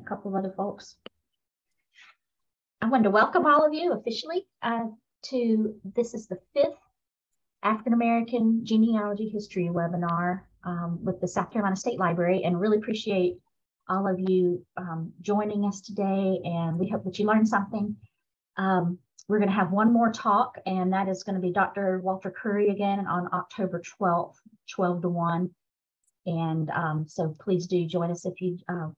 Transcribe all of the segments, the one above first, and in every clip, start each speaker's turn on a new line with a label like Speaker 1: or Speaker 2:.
Speaker 1: a couple of other folks. I wanted to welcome all of you officially uh, to this is the fifth African American genealogy history webinar um, with the South Carolina State Library, and really appreciate all of you um, joining us today. And we hope that you learned something. Um, we're going to have one more talk, and that is going to be Dr. Walter Curry again on October 12th, 12 to 1. And um, so please do join us if you uh,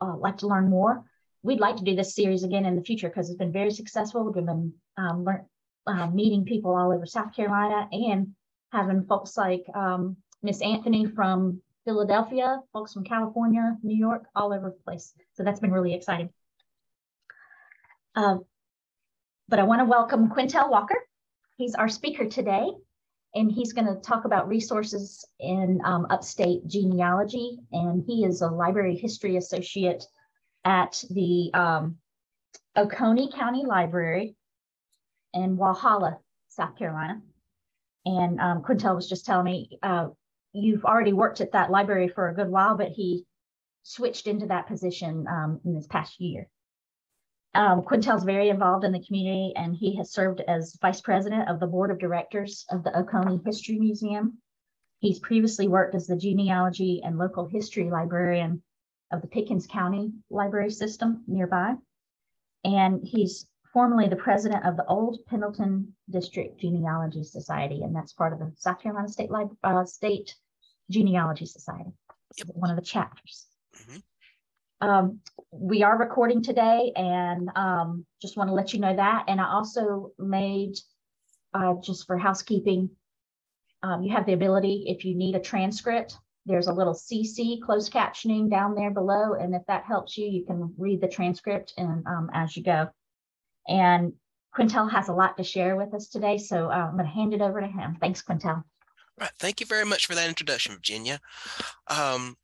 Speaker 1: uh, like to learn more. We'd like to do this series again in the future because it's been very successful. We've been um, learn, uh, meeting people all over South Carolina and having folks like um, Miss Anthony from Philadelphia, folks from California, New York, all over the place. So that's been really exciting. Uh, but I want to welcome Quientell Walker. He's our speaker today, and he's going to talk about resources in um, upstate genealogy. And he is a library history associate at the um, Oconee County Library in Walhalla, South Carolina. And um, Quientell was just telling me, uh, you've already worked at that library for a good while, but he switched into that position um, in this past year. Um, Quientell's very involved in the community and he has served as vice president of the board of directors of the Oconee History Museum. He's previously worked as the genealogy and local history librarian of the Pickens County Library System nearby. And he's formerly the president of the Old Pendleton District Genealogy Society, and that's part of the South Carolina State, Lib- uh, State Genealogy Society, yep. one of the chapters. Mm-hmm. Um, we are recording today and um, just want to let you know that. And I also made, uh, just for housekeeping, um, you have the ability, if you need a transcript, there's a little CC closed captioning down there below. And if that helps you, you can read the transcript and um, as you go. And Quientell has a lot to share with us today. So uh, I'm going to hand it over to him. Thanks, Quientell.
Speaker 2: Right. Thank you very much for that introduction, Virginia. Um,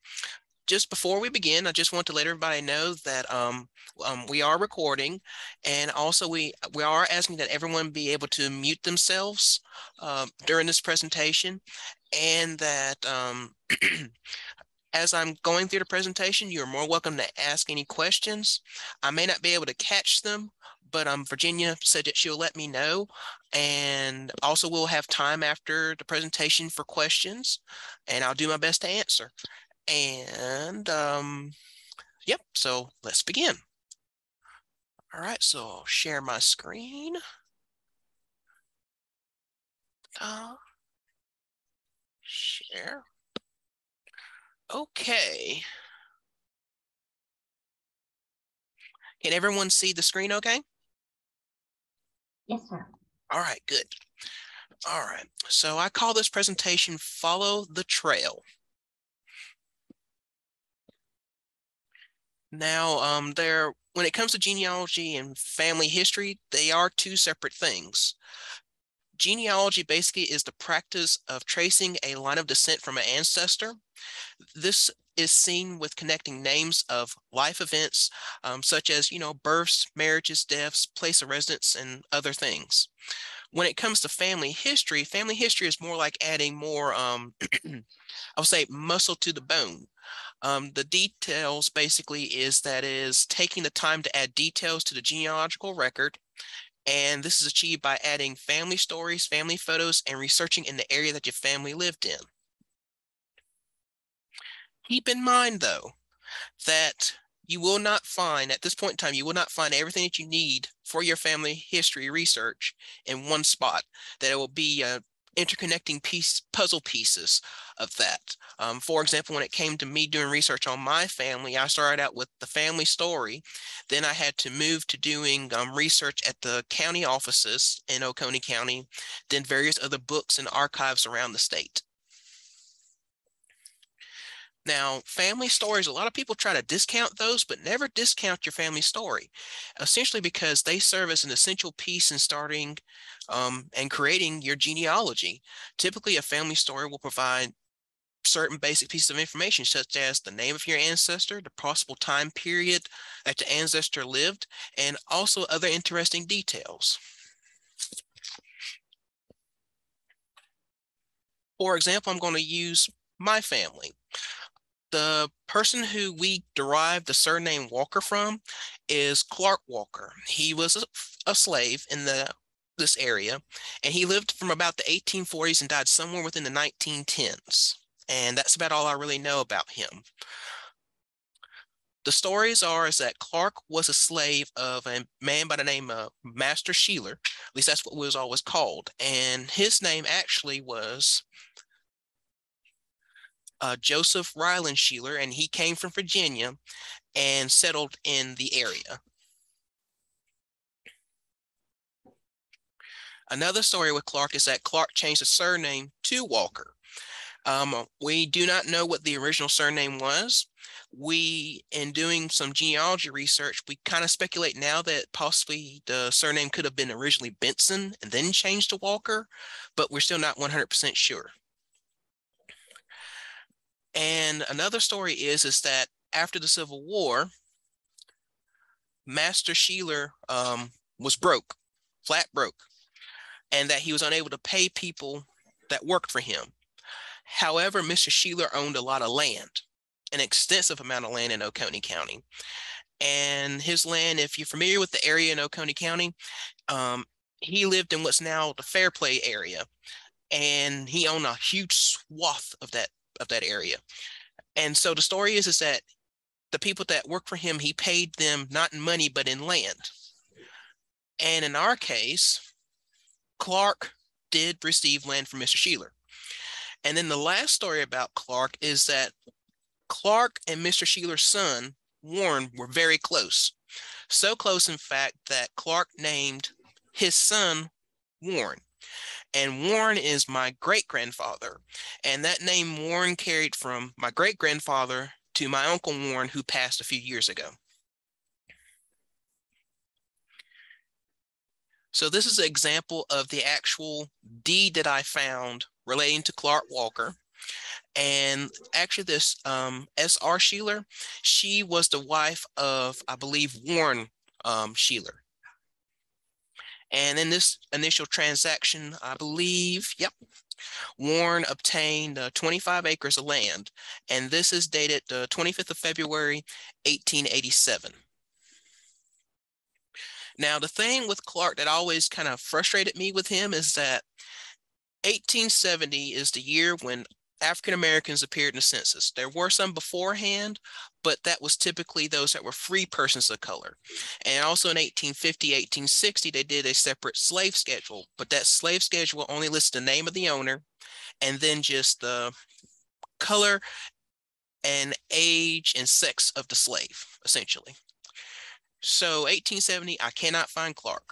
Speaker 2: just before we begin, I just want to let everybody know that um, um, we are recording, and also we we are asking that everyone be able to mute themselves uh, during this presentation, and that um, as I'm going through the presentation, you're more welcome to ask any questions. I may not be able to catch them, but um, Virginia said that she'll let me know. And also we'll have time after the presentation for questions, and I'll do my best to answer. And um, yep, so let's begin. All right, so I'll share my screen. Uh, share. Okay. Can everyone see the screen okay?
Speaker 1: Yes, sir.
Speaker 2: All right, good. All right, so I call this presentation Follow the Trail. Now, um, there, when it comes to genealogy and family history, they are two separate things. Genealogy basically is the practice of tracing a line of descent from an ancestor. This is seen with connecting names of life events, um, such as, you know, births, marriages, deaths, place of residence, and other things. When it comes to family history, family history is more like adding more, um, I would say, muscle to the bone. Um, the details basically is that is taking the time to add details to the genealogical record. And this is achieved by adding family stories, family photos, and researching in the area that your family lived in. Keep in mind though, that you will not find at this point in time, you will not find everything that you need for your family history research in one spot. That it will be uh, interconnecting piece puzzle pieces of that. Um, for example, when it came to me doing research on my family, I started out with the family story. Then I had to move to doing um, research at the county offices in Oconee County, then various other books and archives around the state. Now, family stories, a lot of people try to discount those, but never discount your family story, essentially because they serve as an essential piece in starting um, and creating your genealogy. Typically, a family story will provide certain basic pieces of information, such as the name of your ancestor, the possible time period that the ancestor lived, and also other interesting details. For example, I'm going to use my family. The person who we derived the surname Walker from is Clark Walker. He was a, a slave in the this area, and he lived from about the 1840s and died somewhere within the 1910s. And that's about all I really know about him. The stories are is that Clark was a slave of a man by the name of Master Sheeler. At least that's what was always called. And his name actually was uh, Joseph Ryland Sheeler, and he came from Virginia and settled in the area. Another story with Clark is that Clark changed his surname to Walker. Um, we do not know what the original surname was. We, in doing some genealogy research, we kind of speculate now that possibly the surname could have been originally Benson and then changed to Walker, but we're still not 100% sure. And another story is, is that after the Civil War, Master Sheeler um, was broke, flat broke, and that he was unable to pay people that worked for him. However, Mr. Sheeler owned a lot of land, an extensive amount of land in Oconee County. And his land, if you're familiar with the area in Oconee County, um, he lived in what's now the Fair Play area. And he owned a huge swath of that of that area. And so the story is is that the people that work for him, he paid them not in money but in land. And in our case, Clark did receive land from Mr. Sheeler. And then the last story about Clark is that Clark and Mr. Sheeler's son, Warren, were very close. So close, in fact, that Clark named his son Warren. And Warren is my great grandfather. And that name Warren carried from my great grandfather to my uncle Warren, who passed a few years ago. So this is an example of the actual deed that I found relating to Clark Walker. And actually, this um, S.R. Sheeler, she was the wife of, I believe, Warren um, Sheeler. And in this initial transaction, I believe, yep, Warren obtained uh, 25 acres of land. And this is dated the 25th of February, 1887. Now, the thing with Clark that always kind of frustrated me with him is that 1870 is the year when African Americans appeared in the census. There were some beforehand, but that was typically those that were free persons of color. And also in 1850, 1860, they did a separate slave schedule, but that slave schedule only lists the name of the owner and then just the color and age and sex of the slave, essentially. So 1870, I cannot find Clark.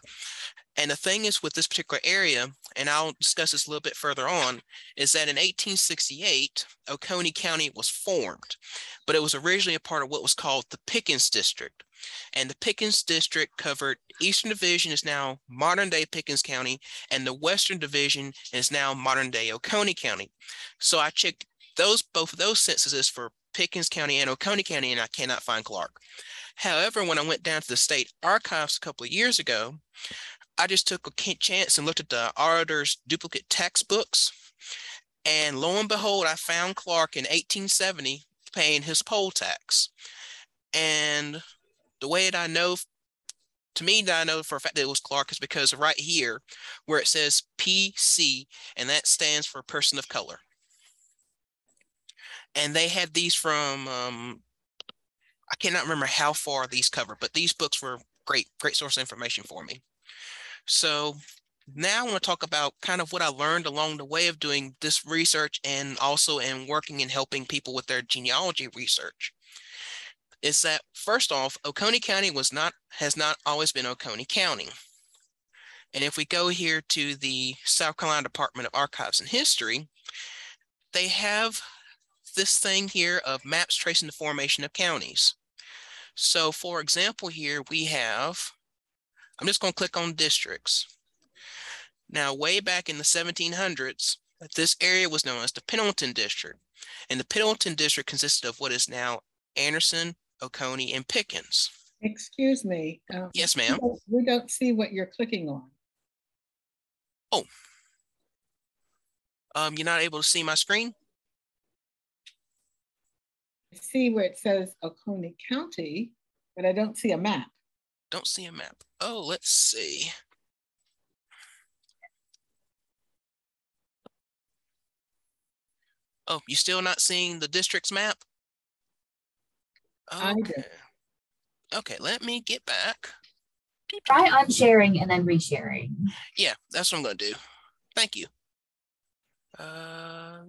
Speaker 2: And the thing is with this particular area, and I'll discuss this a little bit further on, is that in 1868, Oconee County was formed, but it was originally a part of what was called the Pickens District. And the Pickens District covered Eastern Division is now modern day Pickens County, and the Western Division is now modern day Oconee County. So I checked those both of those censuses for Pickens County and Oconee County, and I cannot find Clark. However, when I went down to the state archives a couple of years ago, I just took a chance and looked at the auditor's duplicate textbooks. And lo and behold, I found Clark in 1870 paying his poll tax. And the way that I know, to me, that I know for a fact that it was Clark is because right here where it says PC, and that stands for person of color. And they had these from, um, I cannot remember how far these cover, but these books were great, great source of information for me. So now I want to talk about kind of what I learned along the way of doing this research and also in working and helping people with their genealogy research. Is that first off, Oconee County was not has not always been Oconee County. And if we go here to the South Carolina Department of Archives and History, they have this thing here of maps tracing the formation of counties. So for example, here we have I'm just going to click on districts. Now, way back in the 1700s, this area was known as the Pendleton District. And the Pendleton District consisted of what is now Anderson, Oconee, and Pickens.
Speaker 3: Excuse me.
Speaker 2: Uh, yes, ma'am.
Speaker 3: We, we don't see what you're clicking on.
Speaker 2: Oh. Um, you're not able to see my screen?
Speaker 3: I see where it says Oconee County, but I don't see a map.
Speaker 2: Don't see a map. Oh, let's see. Oh, you still not seeing the district's map? Okay. Okay, let me get back.
Speaker 4: Try unsharing and then resharing.
Speaker 2: Yeah, that's what I'm gonna do. Thank you. Uh,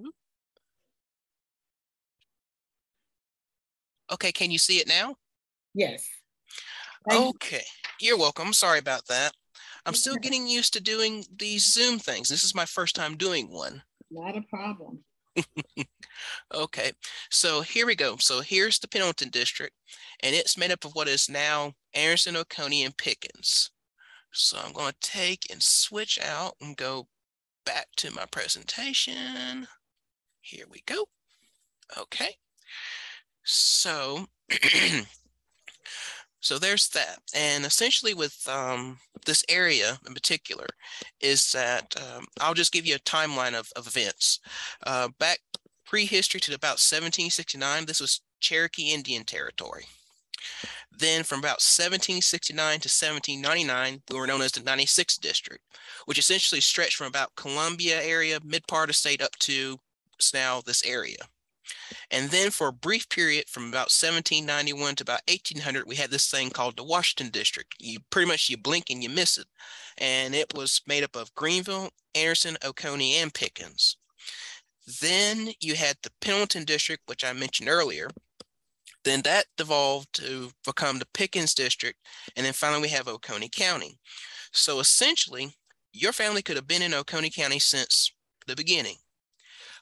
Speaker 2: okay, can you see it now?
Speaker 3: Yes.
Speaker 2: Okay, you're welcome. I'm sorry about that. I'm still getting used to doing these Zoom things. This is my first time doing one.
Speaker 3: Not a problem.
Speaker 2: Okay, so here we go. So here's the Pendleton District, and it's made up of what is now Anderson, Oconee, and Pickens. So I'm going to take and switch out and go back to my presentation. Here we go. Okay, so so there's that, and essentially with um, this area in particular, is that um, I'll just give you a timeline of, of events. Uh, back prehistory to about 1769, this was Cherokee Indian Territory. Then from about 1769 to 1799, we were known as the 96th District, which essentially stretched from about Columbia area, mid part of state up to now this area. And then for a brief period from about 1791 to about 1800, we had this thing called the Washington District. You pretty much you blink and you miss it. And it was made up of Greenville, Anderson, Oconee, and Pickens. Then you had the Pendleton District, which I mentioned earlier. Then that devolved to become the Pickens District. And then finally, we have Oconee County. So essentially, your family could have been in Oconee County since the beginning.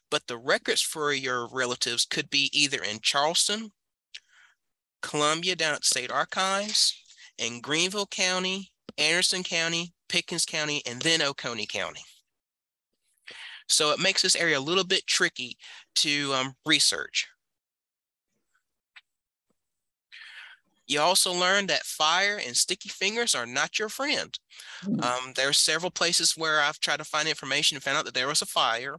Speaker 2: But the records for your relatives could be either in Charleston, Columbia down at State Archives, in Greenville County, Anderson County, Pickens County, and then Oconee County. So it makes this area a little bit tricky to um, research. You also learn that fire and sticky fingers are not your friend.
Speaker 3: Mhm.
Speaker 2: Um, there are several places where I've tried to find information and found out that there was a fire,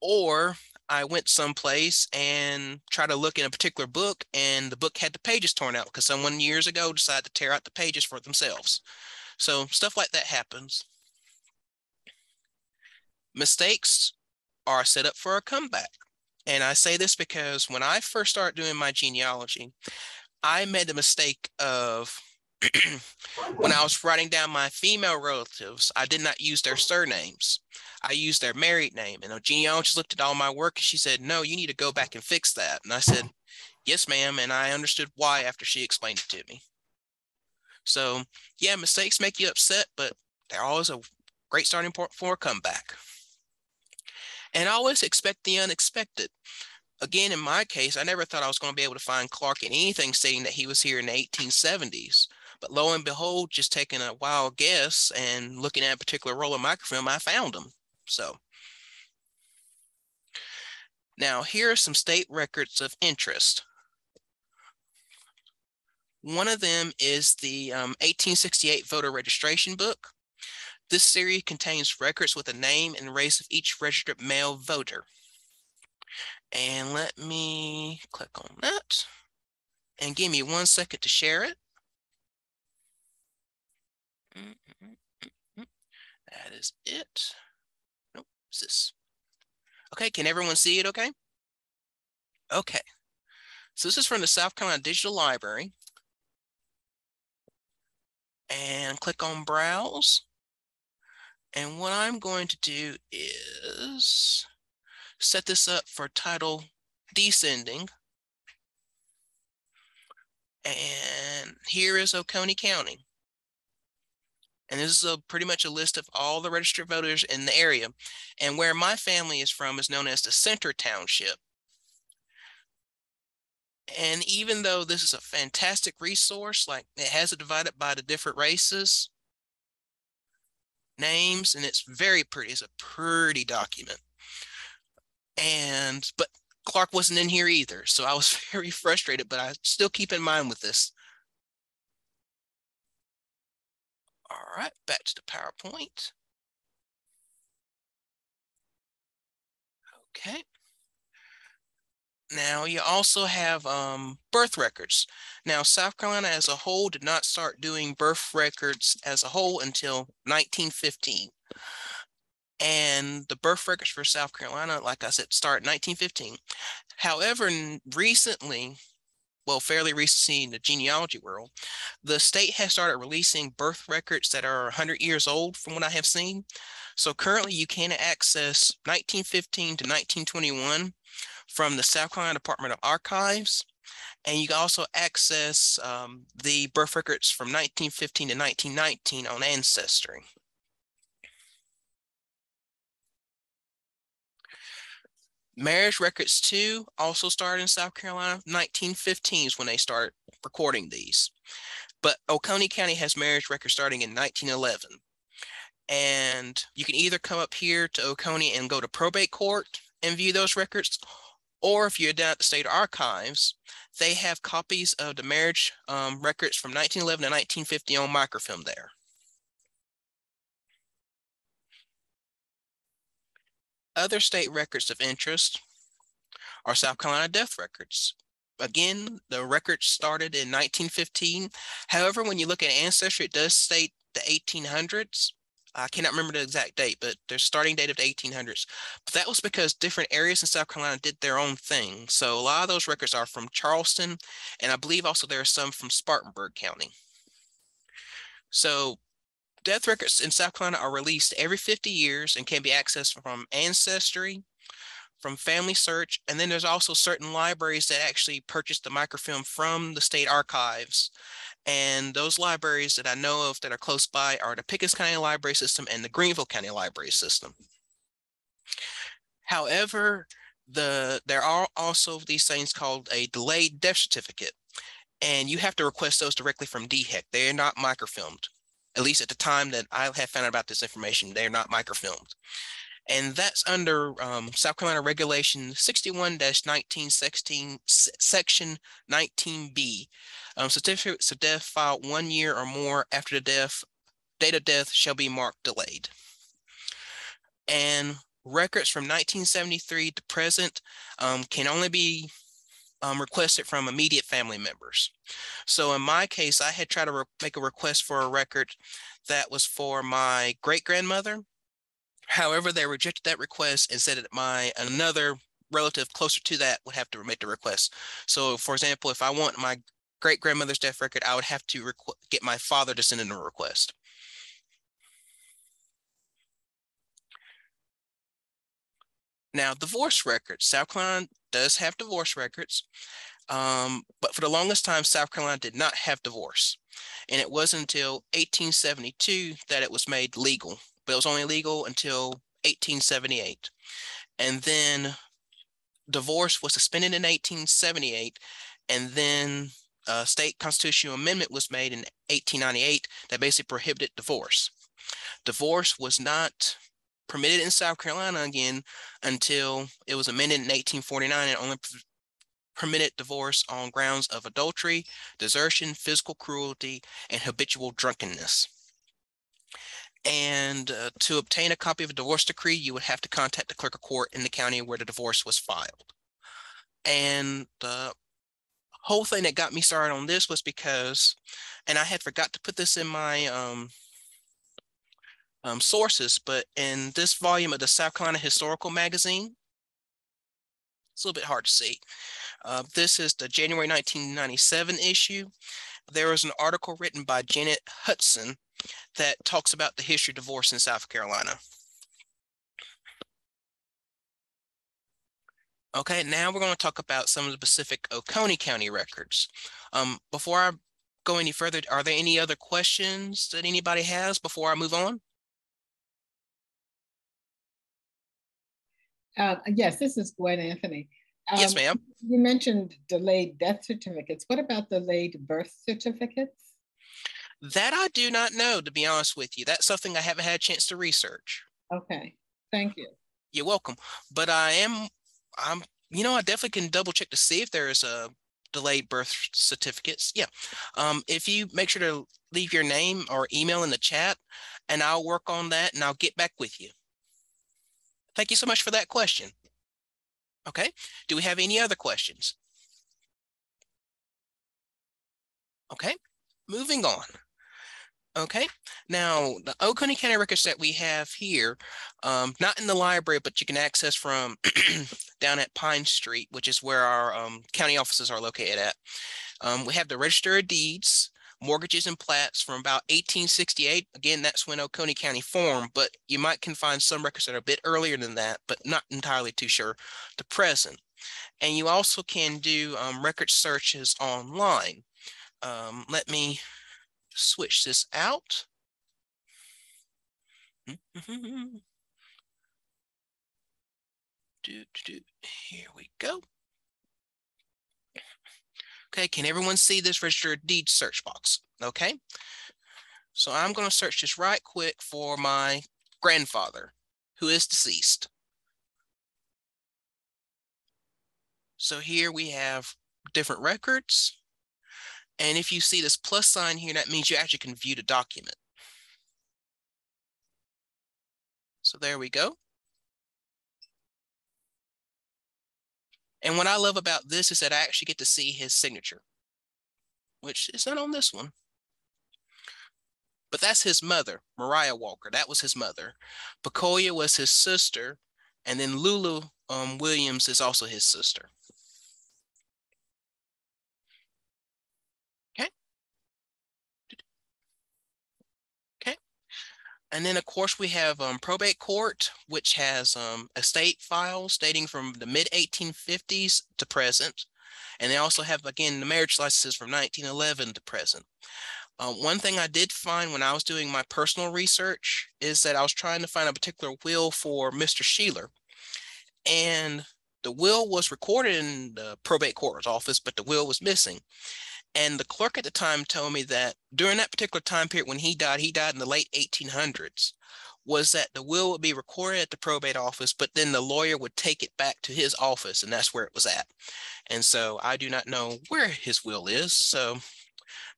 Speaker 2: or I went someplace and tried to look in a particular book, and the book had the pages torn out because someone years ago decided to tear out the pages for themselves. So stuff like that happens. Mistakes are set up for a comeback. And I say this because when I first started doing my genealogy, I made the mistake of when I was writing down my female relatives, I did not use their surnames. I used their married name. And uh, genealogist looked at all my work and she said, No, you need to go back and fix that. And I said, Yes, ma'am. And I understood why after she explained it to me. So, yeah, mistakes make you upset, but they're always a great starting point for a comeback. And always expect the unexpected. Again, in my case, I never thought I was going to be able to find Clark in anything stating that he was here in the 1870s. But lo and behold, just taking a wild guess and looking at a particular roll of microfilm, I found him. So now here are some state records of interest. One of them is the um, 1868 voter registration book. This series contains records with the name and race of each registered male voter. And let me click on that and give me one second to share it. Mm, mm, mm. That is it. Okay, can everyone see it okay? Okay, so this is from the South Carolina Digital Library. And click on Browse. And what I'm going to do is set this up for title descending. And here is Oconee County. And this is a pretty much a list of all the registered voters in the area. And where my family is from is known as the Center Township. And even though this is a fantastic resource, like it has it divided by the different races, names, and it's very pretty. It's a pretty document. And, but Clark wasn't in here either. So I was very frustrated, but I still keep in mind with this. Right, back to the PowerPoint. Okay. Now you also have um, birth records. Now South Carolina as a whole did not start doing birth records as a whole until 1915. And the birth records for South Carolina, like I said, start 1915. However, recently, well, fairly recently in the genealogy world, the state has started releasing birth records that are 100 years old from what I have seen. So currently you can access 1915 to 1921 from the South Carolina Department of Archives. And you can also access um, the birth records from 1915 to 1919 on Ancestry. Marriage records too also started in South Carolina. 1915 is when they start recording these. But Oconee County has marriage records starting in 1911. And you can either come up here to Oconee and go to probate court and view those records, or if you're down at the state archives, they have copies of the marriage um, records from 1911 to 1950 on microfilm there. Other state records of interest are South Carolina death records. Again, the records started in 1915. However, when you look at Ancestry, it does state the 1800s. I cannot remember the exact date, but their starting date of the 1800s. But that was because different areas in South Carolina did their own thing. So a lot of those records are from Charleston, and I believe also there are some from Spartanburg County. So death records in South Carolina are released every 50 years and can be accessed from Ancestry, from Family Search, and then there's also certain libraries that actually purchase the microfilm from the state archives. And those libraries that I know of that are close by are the Pickens County Library System and the Greenville County Library System. However, the there are also these things called a delayed death certificate, and you have to request those directly from DHEC. They are not microfilmed at least at the time that I have found out about this information, they're not microfilmed. And that's under um, South Carolina Regulation 61-1916, Section 19B. Um, certificates of death filed one year or more after the death, date of death shall be marked delayed. And records from 1973 to present um, can only be um, requested from immediate family members. So in my case, I had tried to make a request for a record that was for my great grandmother. However, they rejected that request and said that my another relative closer to that would have to make the request. So, for example, if I want my great grandmother's death record, I would have to get my father to send in a request. Now, divorce records. South Carolina does have divorce records, um, but for the longest time, South Carolina did not have divorce. And it wasn't until 1872 that it was made legal, but it was only legal until 1878. And then divorce was suspended in 1878, and then a state constitutional amendment was made in 1898 that basically prohibited divorce. Divorce was not permitted in South Carolina again until it was amended in 1849 and only permitted divorce on grounds of adultery, desertion, physical cruelty, and habitual drunkenness. And uh, to obtain a copy of a divorce decree, you would have to contact the clerk of court in the county where the divorce was filed. And the whole thing that got me started on this was because, and I had forgot to put this in my um, um, sources, but in this volume of the South Carolina Historical Magazine, it's a little bit hard to see. Uh, this is the January 1997 issue. There was an article written by Janet Hudson that talks about the history of divorce in South Carolina. Okay, now we're going to talk about some of the specific Oconee County records. Um, before I go any further, are there any other questions that anybody has before I move on?
Speaker 3: Uh, yes, this is Gwen Anthony.
Speaker 2: Um, yes, ma'am.
Speaker 3: You mentioned delayed death certificates. What about delayed birth certificates?
Speaker 2: That I do not know, to be honest with you. That's something I haven't had a chance to research.
Speaker 3: Okay, thank you.
Speaker 2: You're welcome. But I am, I'm, you know, I definitely can double check to see if there is a delayed birth certificates. Yeah. Um, if you make sure to leave your name or email in the chat, and I'll work on that and I'll get back with you. Thank you so much for that question. Okay, do we have any other questions? Okay, moving on. Okay, now the Oconee County records that we have here, um, not in the library, but you can access from down at Pine Street, which is where our um, county offices are located at. Um, we have the Register of Deeds, mortgages and plats from about 1868. Again, that's when Oconee County formed, but you might can find some records that are a bit earlier than that, but not entirely too sure to present. And you also can do um, record searches online. Um, let me switch this out. do, do, here we go. Okay, can everyone see this registered deed search box? Okay, so I'm going to search this right quick for my grandfather who is deceased. So here we have different records. And if you see this plus sign here, that means you actually can view the document. So there we go. And what I love about this is that I actually get to see his signature, which is not on this one. But that's his mother, Mariah Walker. That was his mother. Pacoya was his sister. And then Lulu um, Williams is also his sister. And then, of course, we have um, probate court, which has um, estate files dating from the mid 1850s to present. And they also have, again, the marriage licenses from 1911 to present. Um, one thing I did find when I was doing my personal research is that I was trying to find a particular will for Mr. Sheeler. And the will was recorded in the probate court's office, but the will was missing. And the clerk at the time told me that during that particular time period when he died, he died in the late 1800s, was that the will would be recorded at the probate office, but then the lawyer would take it back to his office, and that's where it was at. And so I do not know where his will is. So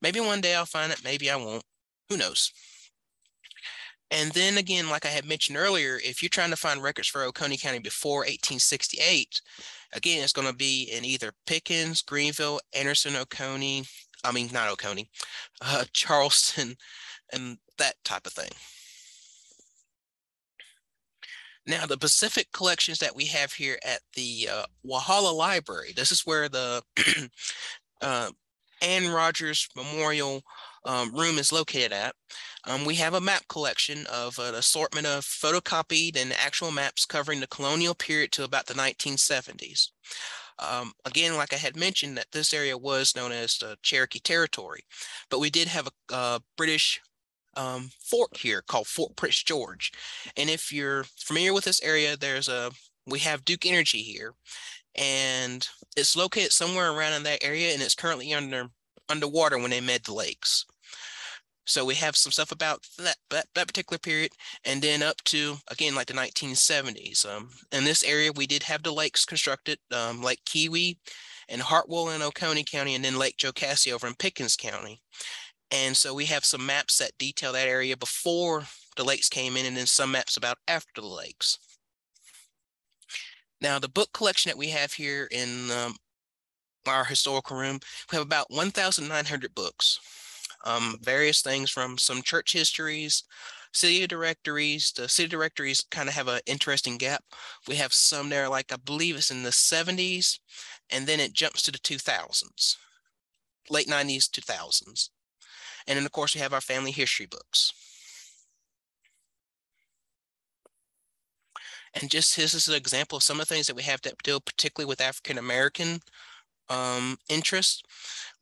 Speaker 2: maybe one day I'll find it, maybe I won't. Who knows? And then again, like I had mentioned earlier, if you're trying to find records for Oconee County before 1868, again, it's going to be in either Pickens, Greenville, Anderson, Oconee, I mean, not Oconee, uh, Charleston, and that type of thing. Now, the Pacific collections that we have here at the uh, Walhalla Library, this is where the uh, Anne Rogers Memorial um, room is located at. Um, we have a map collection of an assortment of photocopied and actual maps covering the colonial period to about the 1970s. Um, again, like I had mentioned, that this area was known as the Cherokee Territory, but we did have a, a British um, fort here called Fort Prince George. And if you're familiar with this area, there's a we have Duke Energy here, and it's located somewhere around in that area, and it's currently under underwater when they made the lakes. So we have some stuff about that, that, that particular period, and then up to again like the 1970s. Um, in this area, we did have the lakes constructed, um, Lake Keowee and Hartwell in Oconee County, and then Lake Jocassee over in Pickens County. And so we have some maps that detail that area before the lakes came in, and then some maps about after the lakes. Now, the book collection that we have here in um, our historical room, we have about 1,900 books um, various things from some church histories, city directories. The city directories kind of have an interesting gap. We have some there, like I believe it's in the 70s, and then it jumps to the 2000s, late 90s, 2000s. And then, of course, we have our family history books. And just this is an example of some of the things that we have that deal particularly with African American um, interests.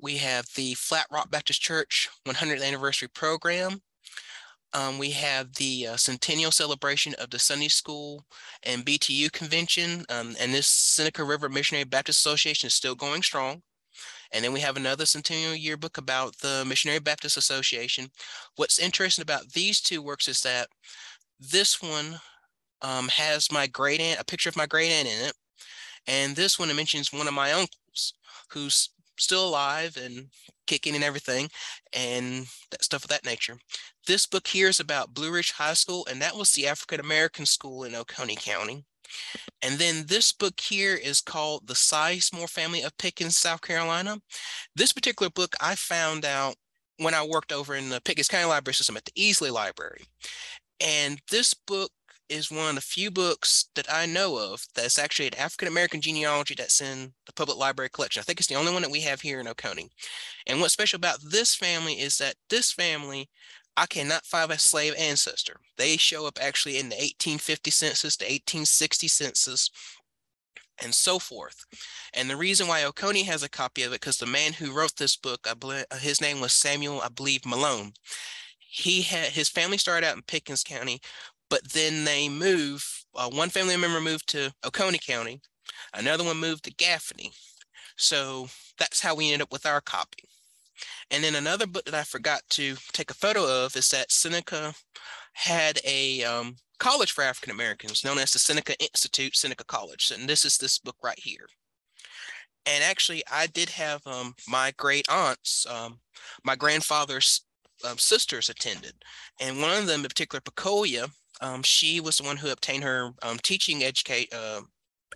Speaker 2: We have the Flat Rock Baptist Church 100th anniversary program. Um, we have the uh, centennial celebration of the Sunday School and BTU convention. Um, and this Seneca River Missionary Baptist Association is still going strong. And then we have another centennial yearbook about the Missionary Baptist Association. What's interesting about these two works is that this one um, has my great aunt, a picture of my great aunt in it. And this one mentions one of my uncles who's still alive and kicking and everything and that stuff of that nature. This book here is about Blue Ridge High School, and that was the African American school in Oconee County. And then this book here is called The Sizemore Family of Pickens, South Carolina. This particular book I found out when I worked over in the Pickens County Library System at the Easley Library. And this book is one of the few books that I know of that's actually an African American genealogy that's in the public library collection. I think it's the only one that we have here in Oconee. And what's special about this family is that this family, I cannot find a slave ancestor. They show up actually in the 1850 census, the 1860 census, and so forth. And the reason why Oconee has a copy of it, because the man who wrote this book, I believe uh, his name was Samuel, I believe Malone. He had his family started out in Pickens County, but then they move. Uh, one family member moved to Oconee County, another one moved to Gaffney. So that's how we ended up with our copy. And then another book that I forgot to take a photo of is that Seneca had a um, college for African Americans known as the Seneca Institute, Seneca College. And this is this book right here. And actually, I did have um, my great aunts, um, my grandfather's um, sisters attended. And one of them in particular, Pecolia, um, she was the one who obtained her um, teaching educate, uh,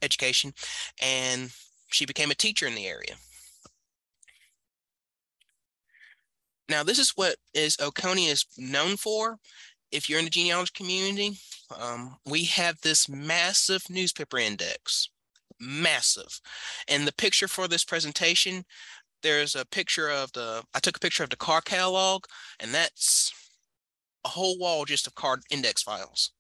Speaker 2: education, and she became a teacher in the area. Now, this is what is Oconee is known for. If you're in the genealogy community, um, we have this massive newspaper index, massive. And the picture for this presentation, there's a picture of the, I took a picture of the car catalog, and that's a whole wall just of card index files.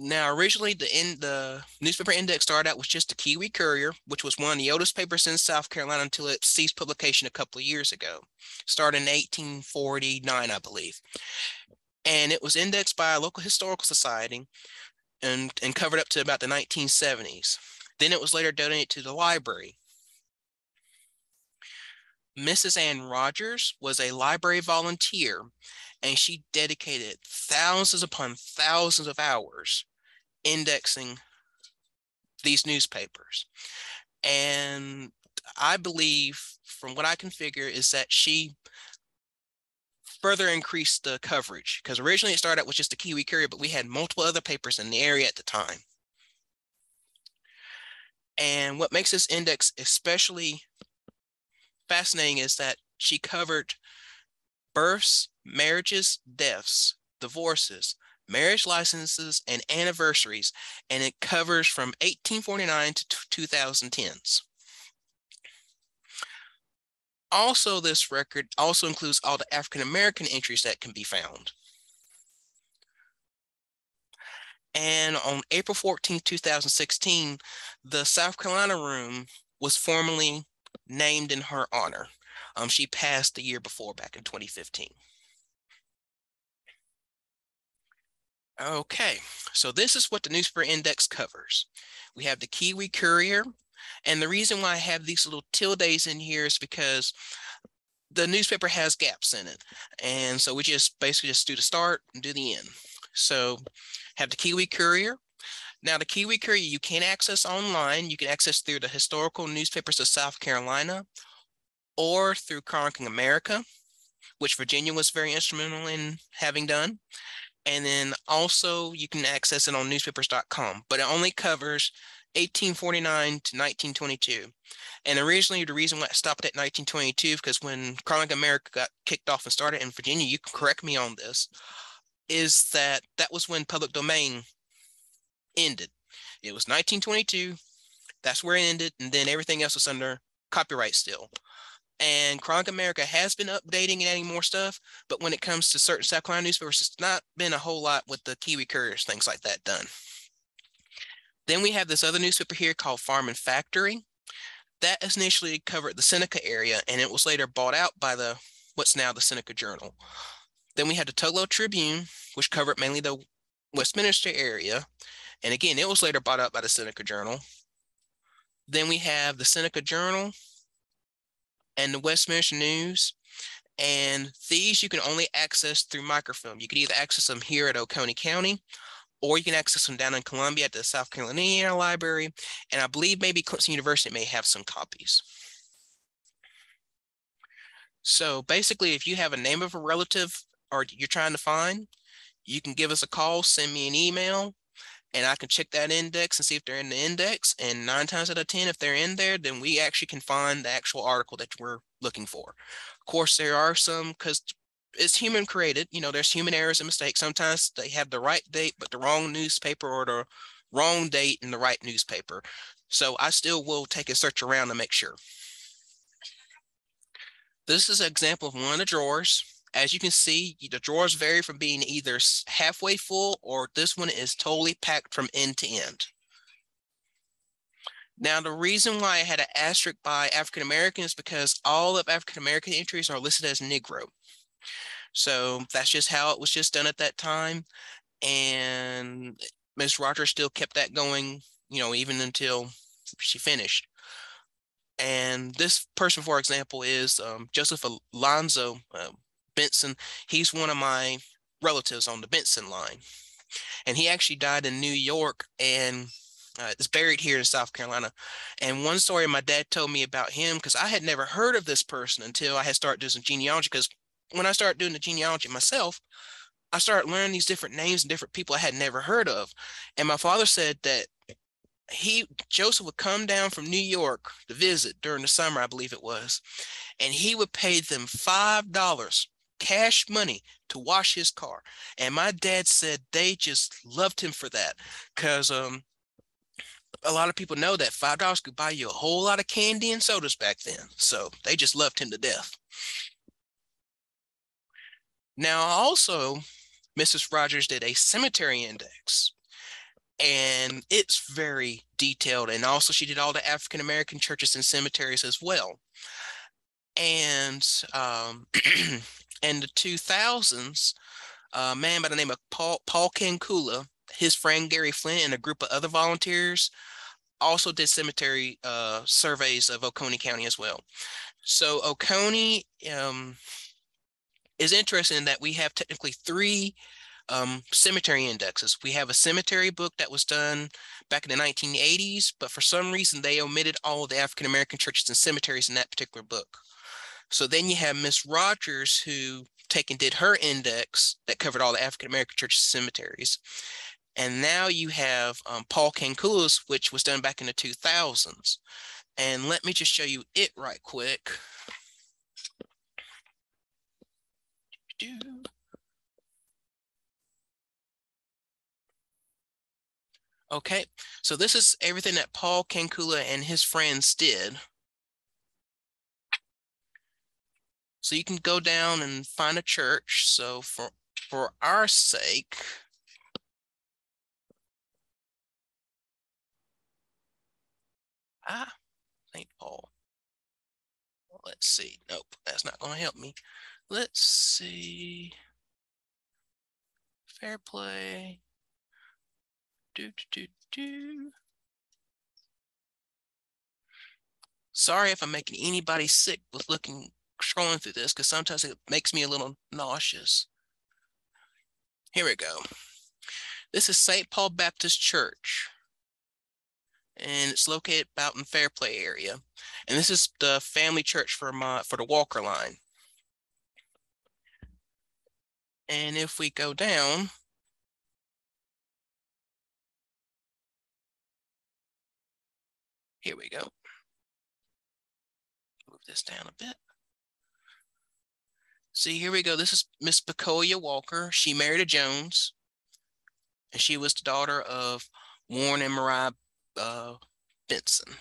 Speaker 2: Now, originally, the in the newspaper index started out with just the Keowee Courier, which was one of the oldest papers in South Carolina until it ceased publication a couple of years ago. Started in 1849, I believe. And it was indexed by a local historical society and, and covered up to about the 1970s. Then it was later donated to the library. Mrs. Ann Rogers was a library volunteer and she dedicated thousands upon thousands of hours indexing these newspapers. And I believe, from what I can figure, is that she further increased the coverage because originally it started out with just the Keowee Courier, but we had multiple other papers in the area at the time. And what makes this index especially fascinating is that she covered births, marriages, deaths, divorces, marriage licenses, and anniversaries, and it covers from 1849 to 2010s. Also, this record also includes all the African American entries that can be found. And on April 14, 2016, the South Carolina Room was formally named in her honor. Um, she passed the year before, back in 2015. Okay, so this is what the newspaper index covers. We have the Keowee Courier, and the reason why I have these little tildes in here is because the newspaper has gaps in it. And so we just basically just do the start and do the end. So have the Keowee Courier. Now the Keowee Courier you can access online. You can access through the historical newspapers of South Carolina or through Chronicling America, which Virginia was very instrumental in having done. And then also you can access it on newspapers.com, but it only covers 1849 to 1922. And originally the reason why it stopped at 1922, because when Chronicling America got kicked off and started in Virginia, you can correct me on this, is that that was when public domain ended. It was 1922, that's where it ended, and then everything else was under copyright still. And Chronicling America has been updating and adding more stuff, but when it comes to certain South Carolina newspapers, it's not been a whole lot with the Keowee Couriers, things like that done. Then we have this other newspaper here called Farm and Factory. That initially covered the Seneca area, and it was later bought out by the what's now the Seneca Journal. Then we had the Tugaloo Tribune, which covered mainly the Westminster area. And again, it was later bought up by the Seneca Journal. Then we have the Seneca Journal, and the Westminster News. And these you can only access through microfilm. You can either access them here at Oconee County, or you can access them down in Columbia at the South Carolina Library. And I believe maybe Clemson University may have some copies. So basically, if you have a name of a relative or you're trying to find, you can give us a call, send me an email, and I can check that index and see if they're in the index. And nine times out of 10, if they're in there, then we actually can find the actual article that we're looking for. Of course, there are some because it's human created, you know, there's human errors and mistakes. Sometimes they have the right date, but the wrong newspaper or the wrong date in the right newspaper. So I still will take a search around to make sure. This is an example of one of the drawers. As you can see, the drawers vary from being either halfway full or this one is totally packed from end to end. Now, the reason why I had an asterisk by African American is because all of African American entries are listed as Negro. So that's just how it was just done at that time. And Ms. Rogers still kept that going, you know, even until she finished. And this person, for example, is um, Joseph Alonzo uh, Benson. He's one of my relatives on the Benson line. And he actually died in New York and uh, is buried here in South Carolina. And one story my dad told me about him, because I had never heard of this person until I had started doing some genealogy. Because when I started doing the genealogy myself, I started learning these different names and different people I had never heard of. And my father said that he Joseph would come down from New York to visit during the summer, I believe it was, and he would pay them five dollars cash money to wash his car. And my dad said they just loved him for that because um a lot of people know that five dollars could buy you a whole lot of candy and sodas back then. So they just loved him to death. Now also, Mrs. Rogers did a cemetery index and it's very detailed. And also, she did all the African American churches and cemeteries as well. And um, in the 2000s, a man by the name of Paul, Paul Kankula, his friend Gary Flynn, and a group of other volunteers also did cemetery uh, surveys of Oconee County as well. So Oconee um, is interesting in that we have technically three um, cemetery indexes. We have a cemetery book that was done back in the 1980s, but for some reason they omitted all the African American churches and cemeteries in that particular book. So then you have Miss Rogers who taken did her index that covered all the African American churches cemeteries. And now you have um, Paul Kankula's, which was done back in the 2000s. And let me just show you it right quick. Okay, so this is everything that Paul Kankula and his friends did. So you can go down and find a church. So for for our sake, ah, St. Paul. Let's see. Nope, that's not going to help me. Let's see. Fair Play. Do, do, do. do. Sorry if I'm making anybody sick with looking, scrolling through this, because sometimes it makes me a little nauseous. Here we go. This is St. Paul Baptist Church. And it's located about in Fair Play area. And this is the family church for my for the Walker line. And if we go down, Here we go. Move this down a bit. See, here we go. This is Miss Pecolia Walker. She married a Jones, and she was the daughter of Warren and Mariah uh, Benson.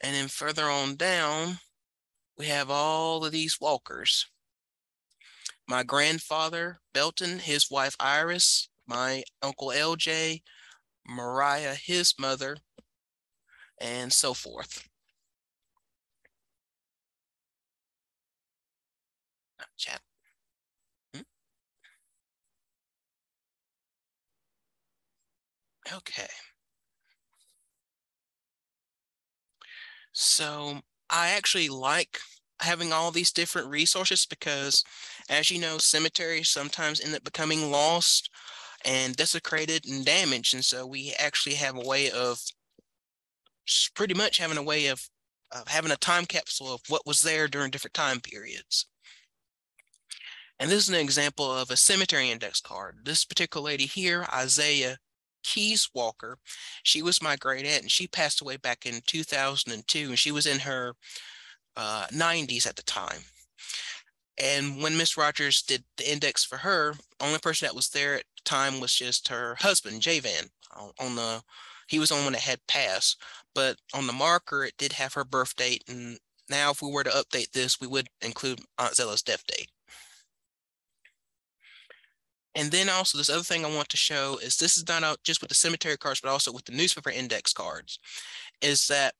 Speaker 2: And then further on down, we have all of these Walkers. My grandfather, Belton, his wife, Iris, my uncle, LJ, Mariah, his mother, and so forth. Chat. Hmm? Okay. So I actually like having all these different resources because as you know, cemeteries sometimes end up becoming lost and desecrated and damaged. And so we actually have a way of pretty much having a way of, of having a time capsule of what was there during different time periods. And this is an example of a cemetery index card. This particular lady here, Isaiah Keys Walker. She was my great aunt, and she passed away back in 2002, and she was in her uh, 90s at the time. And when Miss Rogers did the index for her, only person that was there at the time was just her husband, Jay Van, On the, he was on one that had passed, but on the marker it did have her birth date. And now, if we were to update this, we would include Aunt Zella's death date. And then also this other thing I want to show is this is done out just with the cemetery cards, but also with the newspaper index cards, is that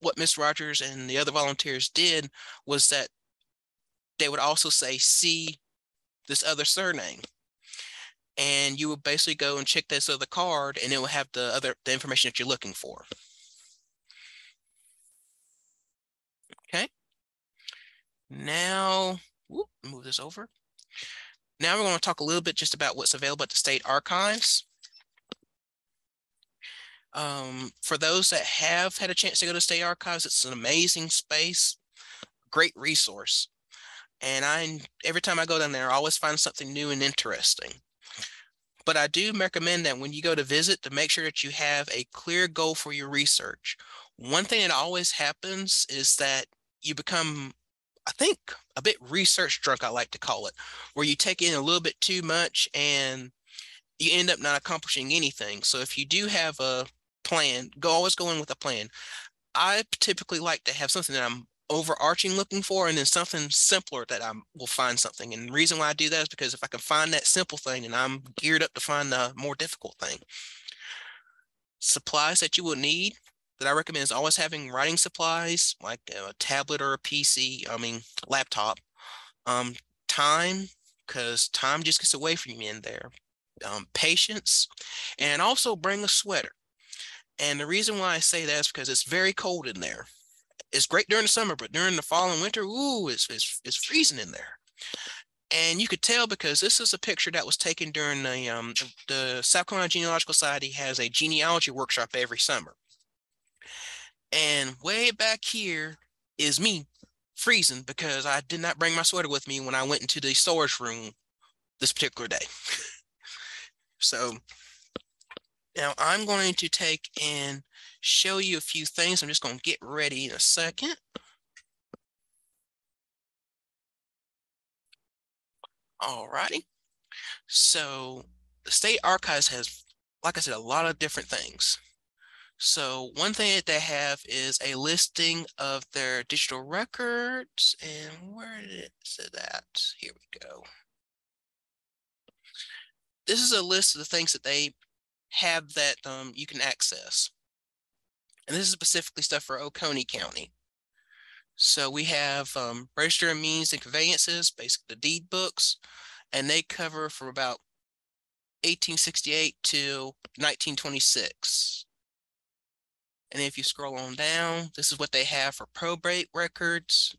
Speaker 2: what Miss Rogers and the other volunteers did was that they would also say, see this other surname. And you would basically go and check this other card and it will have the other the information that you're looking for. Okay. Now, whoop, move this over. Now we're going to talk a little bit just about what's available at the state archives. Um, for those that have had a chance to go to state archives, it's an amazing space, great resource. And I, every time I go down there, I always find something new and interesting. But I do recommend that when you go to visit to make sure that you have a clear goal for your research. One thing that always happens is that you become I think a bit research drunk, I like to call it, where you take in a little bit too much and you end up not accomplishing anything. So if you do have a plan, go always go in with a plan. I typically like to have something that I'm overarching looking for and then something simpler that I will find something. And the reason why I do that is because if I can find that simple thing and I'm geared up to find the more difficult thing. Supplies that you will need that I recommend is always having writing supplies like a tablet or a PC, I mean, laptop. Um, time, because time just gets away from you in there. Um, patience, and also bring a sweater. And the reason why I say that is because it's very cold in there. It's great during the summer, but during the fall and winter, ooh, it's, it's, it's freezing in there. And you could tell because this is a picture that was taken during the um, the South Carolina Genealogical Society has a genealogy workshop every summer. And way back here is me freezing because I did not bring my sweater with me when I went into the storage room this particular day. so now I'm going to take and show you a few things. I'm just going to get ready in a second. All righty. So the state archives has, like I said, a lot of different things. So one thing that they have is a listing of their digital records. And where did it say that? Here we go. This is a list of the things that they have that um, you can access. And this is specifically stuff for Oconee County. So we have um, register and means and conveyances, basically the deed books, and they cover from about 1868 to 1926. And if you scroll on down, this is what they have for probate records.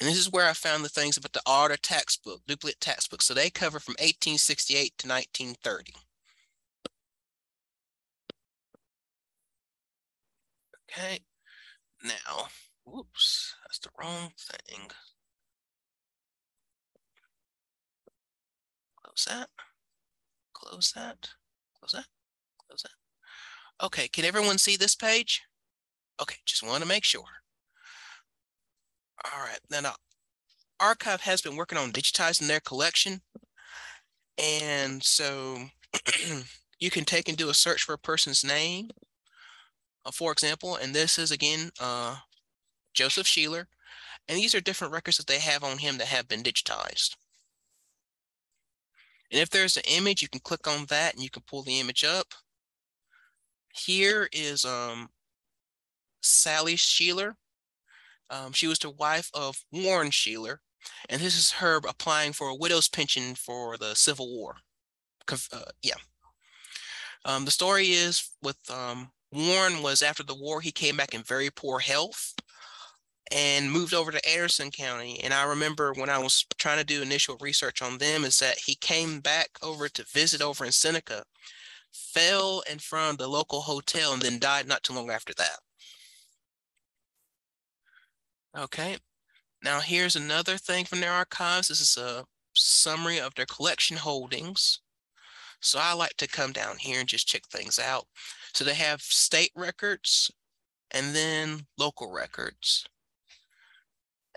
Speaker 2: And this is where I found the things about the ARDA tax book, duplicate tax book. So they cover from 1868 to 1930. Okay, now, whoops, that's the wrong thing. Close that, close that, close that. Okay, can everyone see this page? Okay, just want to make sure. All right, now Archive has been working on digitizing their collection. And so you can take and do a search for a person's name, uh, for example, and this is again uh, Joseph Sheeler. And these are different records that they have on him that have been digitized. And if there's an image, you can click on that and you can pull the image up. Here is um, Sally Sheeler. Um, she was the wife of Warren Sheeler, and this is her applying for a widow's pension for the Civil War. Uh, yeah. Um, the story is with um, Warren was after the war, he came back in very poor health and moved over to Anderson County. And I remember when I was trying to do initial research on them is that he came back over to visit over in Seneca fell in front of the local hotel and then died not too long after that. Okay, now here's another thing from their archives. This is a summary of their collection holdings. So I like to come down here and just check things out. So they have state records and then local records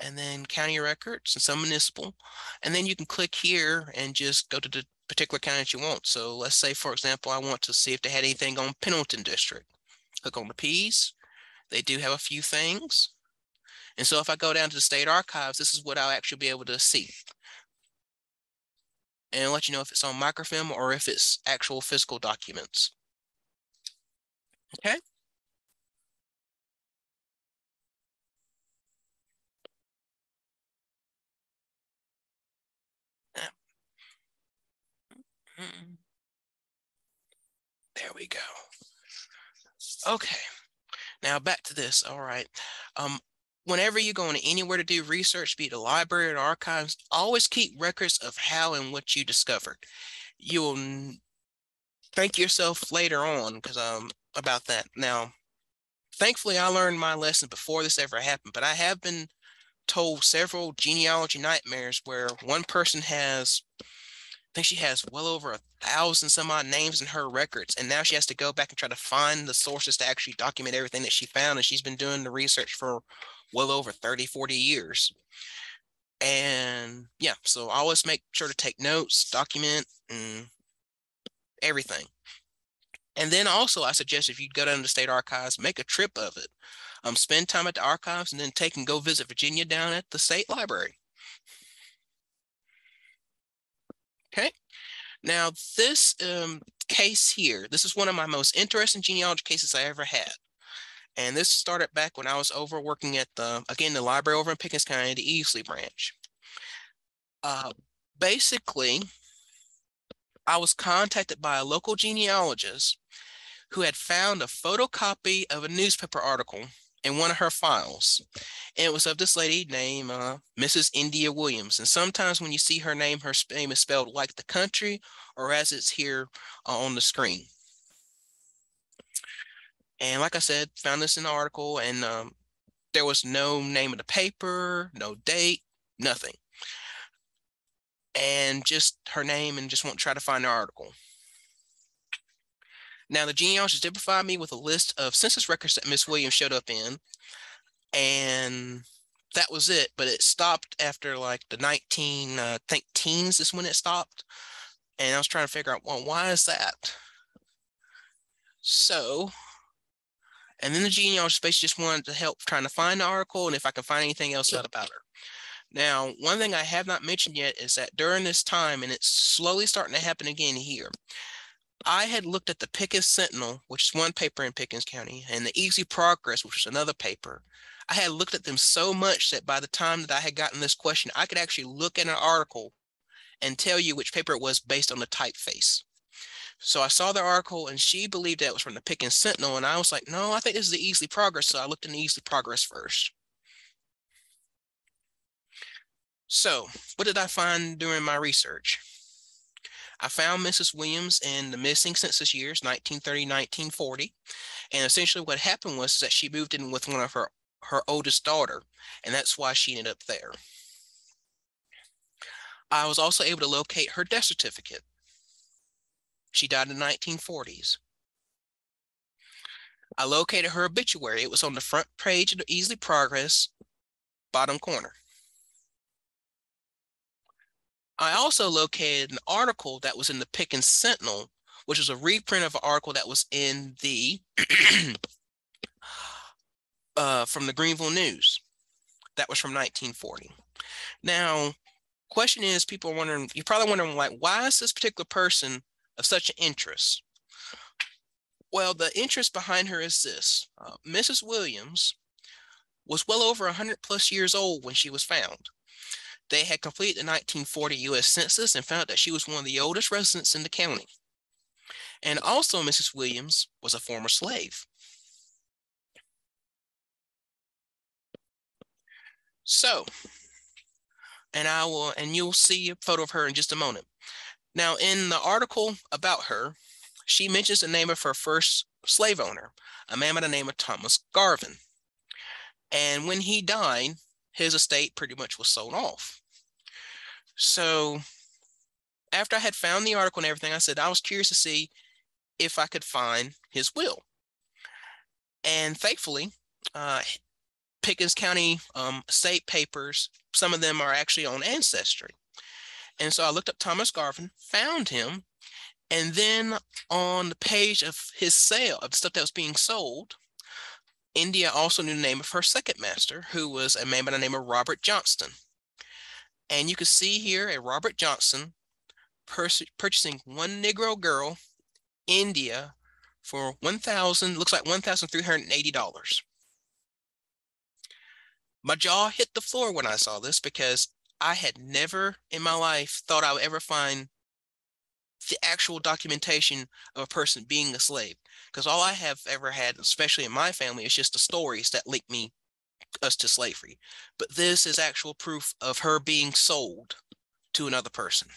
Speaker 2: and then county records and some municipal. And then you can click here and just go to the particular county that you want. So let's say, for example, I want to see if they had anything on Pendleton District. Click on the P's. They do have a few things. And so if I go down to the state archives, this is what I'll actually be able to see. And let you know if it's on microfilm or if it's actual physical documents. Okay. We go. Okay, now back to this. All right. Um, whenever you're going anywhere to do research, be it a library or archives, always keep records of how and what you discovered. You'll thank yourself later on because um about that. Now, thankfully, I learned my lesson before this ever happened, but I have been told several genealogy nightmares where one person has think she has well over a thousand some odd names in her records. And now she has to go back and try to find the sources to actually document everything that she found. And she's been doing the research for well over 30, 40 years. And yeah, so always make sure to take notes, document, and everything. And then also, I suggest if you go down to the state archives, make a trip of it. Um, spend time at the archives and then take and go visit Virginia down at the state library. Okay. Now, this um, case here, this is one of my most interesting genealogy cases I ever had. And this started back when I was over working at the, again, the library over in Pickens County, the Easley branch. Uh, basically, I was contacted by a local genealogist who had found a photocopy of a newspaper article in one of her files. And it was of this lady named uh, Mrs. India Williams. And sometimes when you see her name, her name is spelled like the country or as it's here uh, on the screen. And like I said, found this in the article and um, there was no name of the paper, no date, nothing. And just her name and just want to try to find the article. Now, the genealogist did provide me with a list of census records that Miss Williams showed up in, and that was it. But it stopped after like the 19, uh, I think teens is when it stopped. And I was trying to figure out, well, why is that? So, and then the genealogist basically just wanted to help trying to find the article and if I can find anything else out about her. Now, one thing I have not mentioned yet is that during this time, and it's slowly starting to happen again here, I had looked at the Pickens Sentinel, which is one paper in Pickens County, and the Easley Progress, which was another paper. I had looked at them so much that by the time that I had gotten this question, I could actually look at an article and tell you which paper it was based on the typeface. So I saw the article and she believed that it was from the Pickens Sentinel. And I was like, no, I think this is the Easley Progress. So I looked in the Easley Progress first. So what did I find during my research? I found Mrs. Williams in the missing census years, 1930, 1940. And essentially what happened was that she moved in with one of her, her oldest daughter, and that's why she ended up there. I was also able to locate her death certificate. She died in the 1940s. I located her obituary. It was on the front page of the Easley Progress, bottom corner. I also located an article that was in the Pickens Sentinel, which was a reprint of an article that was in the uh, from the Greenville News. That was from 1940. Now, question is, people are wondering, you're probably wondering, like, why is this particular person of such an interest? Well, the interest behind her is this. Uh, Mrs. Williams was well over 100 plus years old when she was found. They had completed the 1940 US Census and found that she was one of the oldest residents in the county. And also, Mrs. Williams was a former slave. So, and I will, and you'll see a photo of her in just a moment. Now, in the article about her, she mentions the name of her first slave owner, a man by the name of Thomas Garvin. And when he died, his estate pretty much was sold off. So after I had found the article and everything, I said I was curious to see if I could find his will. And thankfully, uh, Pickens County um, state papers, some of them are actually on Ancestry. And so I looked up Thomas Garvin, found him, and then on the page of his sale, of stuff that was being sold, India also knew the name of her second master, who was a man by the name of Robert Johnston. And you can see here a Robert Johnston purchasing one Negro girl, India, for 1,000, looks like $1,380. My jaw hit the floor when I saw this because I had never in my life thought I would ever find the actual documentation of a person being a slave. Because all I have ever had, especially in my family, is just the stories that link me us to slavery. But this is actual proof of her being sold to another person.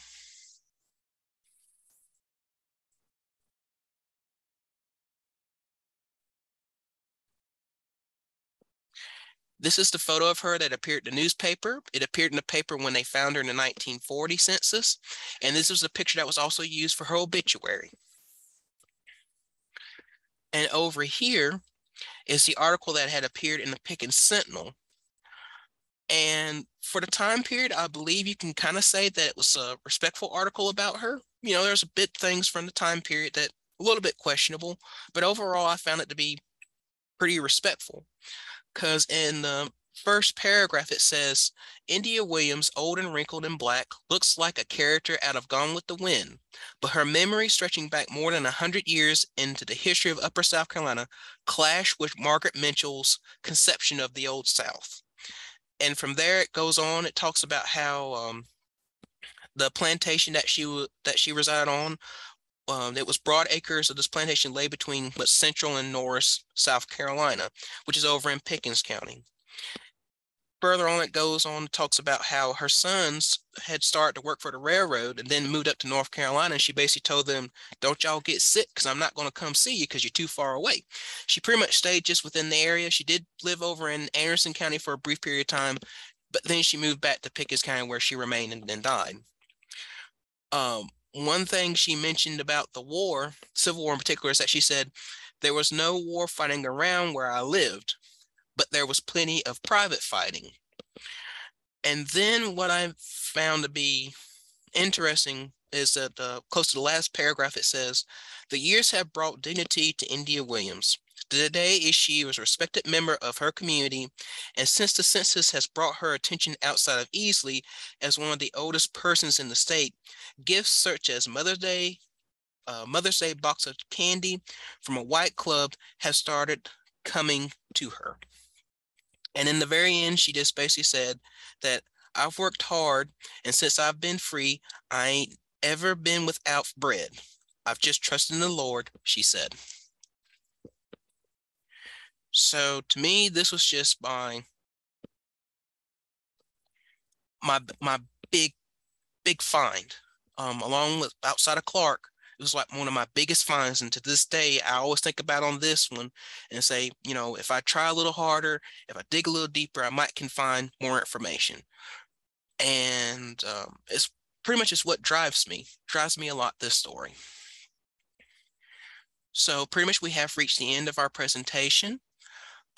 Speaker 2: This is the photo of her that appeared in the newspaper. It appeared in the paper when they found her in the 1940 census. And this was a picture that was also used for her obituary. And over here is the article that had appeared in the Pickens Sentinel. And for the time period, I believe you can kind of say that it was a respectful article about her. You know, there's a bit things from the time period that a little bit questionable, but overall, I found it to be pretty respectful because in the first paragraph it says India Williams, old and wrinkled and black, looks like a character out of Gone with the Wind, but her memory stretching back more than a hundred years into the history of Upper South Carolina clash with Margaret Mitchell's conception of the Old South. And from there it goes on. It talks about how um, the plantation that she that she resided on um, it was broad acres of this plantation lay between what central and north South Carolina, which is over in Pickens County. Further on, it goes on talks about how her sons had started to work for the railroad and then moved up to North Carolina. And she basically told them, "Don't y'all get sick because I'm not going to come see you because you're too far away." She pretty much stayed just within the area. She did live over in Anderson County for a brief period of time, but then she moved back to Pickens County where she remained and then died. Um, one thing she mentioned about the war, Civil War in particular, is that she said there was no war fighting around where I lived, but there was plenty of private fighting. And then what I found to be interesting is that uh, close to the last paragraph, it says, the years have brought dignity to India Williams. Today she was a respected member of her community, and since the census has brought her attention outside of Easley as one of the oldest persons in the state, gifts such as Mother's Day, uh, Mother's Day box of candy from a white club have started coming to her. And in the very end, she just basically said that I've worked hard, and since I've been free, I ain't ever been without bread. I've just trusted in the Lord, she said. So to me, this was just my my my big big find. Um, along with outside of Clark, it was like one of my biggest finds. And to this day, I always think about on this one and say, you know, if I try a little harder, if I dig a little deeper, I might can find more information. And um, it's pretty much is what drives me, drives me a lot, this story. So pretty much we have reached the end of our presentation.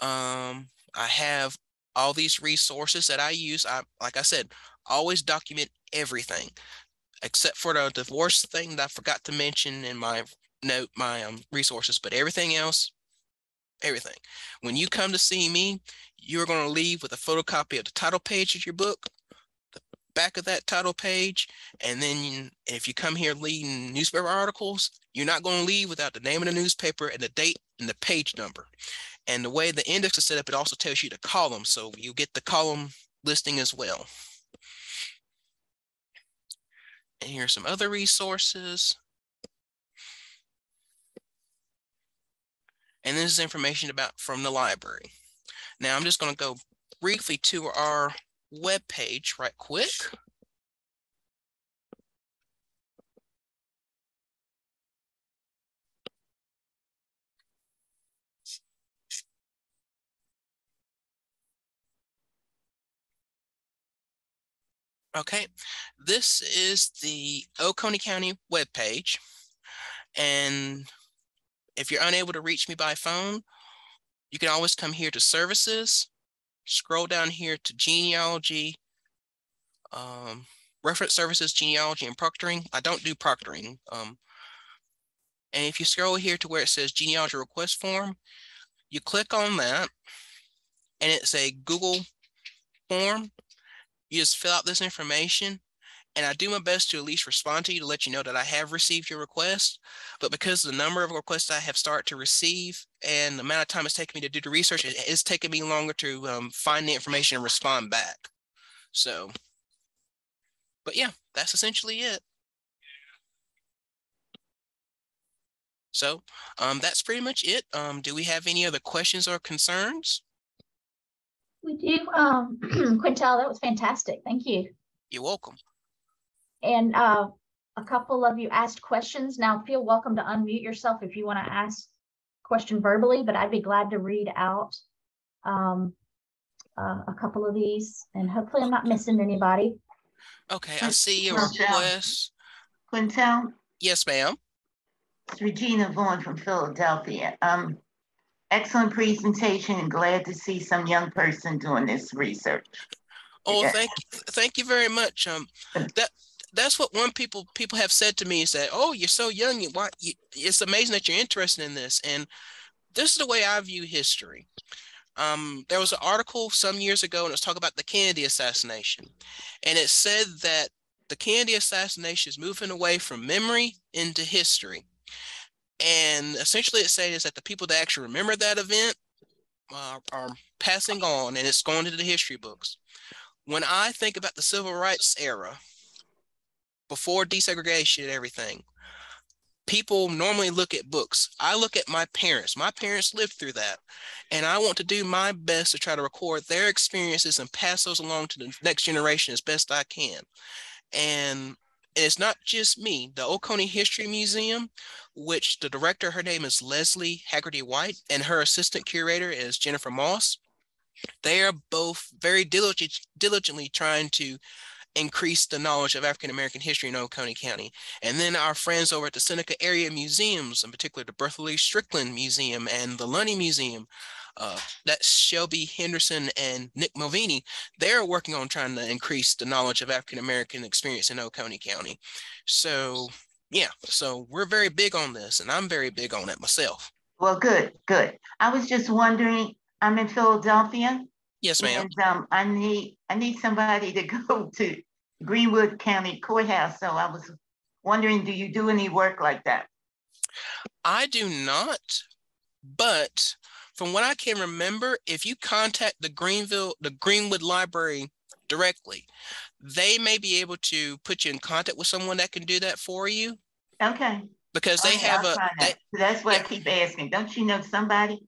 Speaker 2: Um, I have all these resources that I use. I, like I said, always document everything except for the divorce thing that I forgot to mention in my note, my um, resources, but everything else, everything. When you come to see me, you're going to leave with a photocopy of the title page of your book, the back of that title page, and then you, if you come here leading newspaper articles, you're not going to leave without the name of the newspaper and the date and the page number. And the way the index is set up, it also tells you the column. So you get the column listing as well. And here's some other resources. And this is information about from the library. Now I'm just going to go briefly to our web page right quick. Okay, this is the Oconee County webpage. And if you're unable to reach me by phone, you can always come here to services, scroll down here to genealogy, um, reference services, genealogy, and proctoring. I don't do proctoring. Um, and if you scroll here to where it says genealogy request form, you click on that and it's a Google form. You just fill out this information and I do my best to at least respond to you to let you know that I have received your request. But because the number of requests I have started to receive and the amount of time it's taken me to do the research, it is taking me longer to um, find the information and respond back. So, but yeah, that's essentially it. So um, that's pretty much it. Um, do we have any other questions or concerns?
Speaker 1: We do. Um, Quientell, that was fantastic. Thank you.
Speaker 2: You're welcome.
Speaker 1: And uh, a couple of you asked questions. Now feel welcome to unmute yourself if you want to ask question verbally, but I'd be glad to read out um, uh, a couple of these and hopefully I'm not missing anybody.
Speaker 2: Okay, I see your
Speaker 5: Quientell.
Speaker 2: request.
Speaker 5: Quientell,
Speaker 2: Yes, ma'am.
Speaker 5: it's Regina Vaughn from Philadelphia. Um, excellent presentation and glad to see some young person doing this research.
Speaker 2: Oh,
Speaker 5: Yeah.
Speaker 2: thank thank you very much. Um, that that's what one people people have said to me is that oh you're so young you why you, it's amazing that you're interested in this and this is the way I view history. Um, there was an article some years ago and it was talking about the Kennedy assassination, and it said that the Kennedy assassination is moving away from memory into history, and essentially it says that the people that actually remember that event uh, are passing on and it's going into the history books. When I think about the civil rights era, before desegregation and everything, people normally look at books. I look at my parents. My parents lived through that. And I want to do my best to try to record their experiences and pass those along to the next generation as best I can. And it's not just me. The Oconee History Museum, which the director, her name is Leslie Haggerty White, and her assistant curator is Jennifer Moss. They are both very diligent, diligently trying to increase the knowledge of African American history in Oconee County. And then our friends over at the Seneca area museums, in particular the Bertha Strickland Museum and the Lunney Museum, uh, that's Shelby Henderson and Nick Movini, they're working on trying to increase the knowledge of African American experience in Oconee County. So yeah, so we're very big on this, and I'm very big on it myself.
Speaker 5: Well, good, good. I was just wondering, I'm in Philadelphia.
Speaker 2: Yes, ma'am.
Speaker 5: And um, I need, I need somebody to go to Greenwood County Courthouse. So I was wondering, do you do any work like that?
Speaker 2: I do not, but from what I can remember, if you contact the Greenville, the Greenwood Library directly, they may be able to put you in contact with someone that can do that for you
Speaker 5: Okay.
Speaker 2: because they
Speaker 5: Okay,
Speaker 2: have
Speaker 5: I'll
Speaker 2: a.
Speaker 5: try
Speaker 2: they-
Speaker 5: that. That's why
Speaker 2: yeah.
Speaker 5: I keep asking. Don't you know somebody?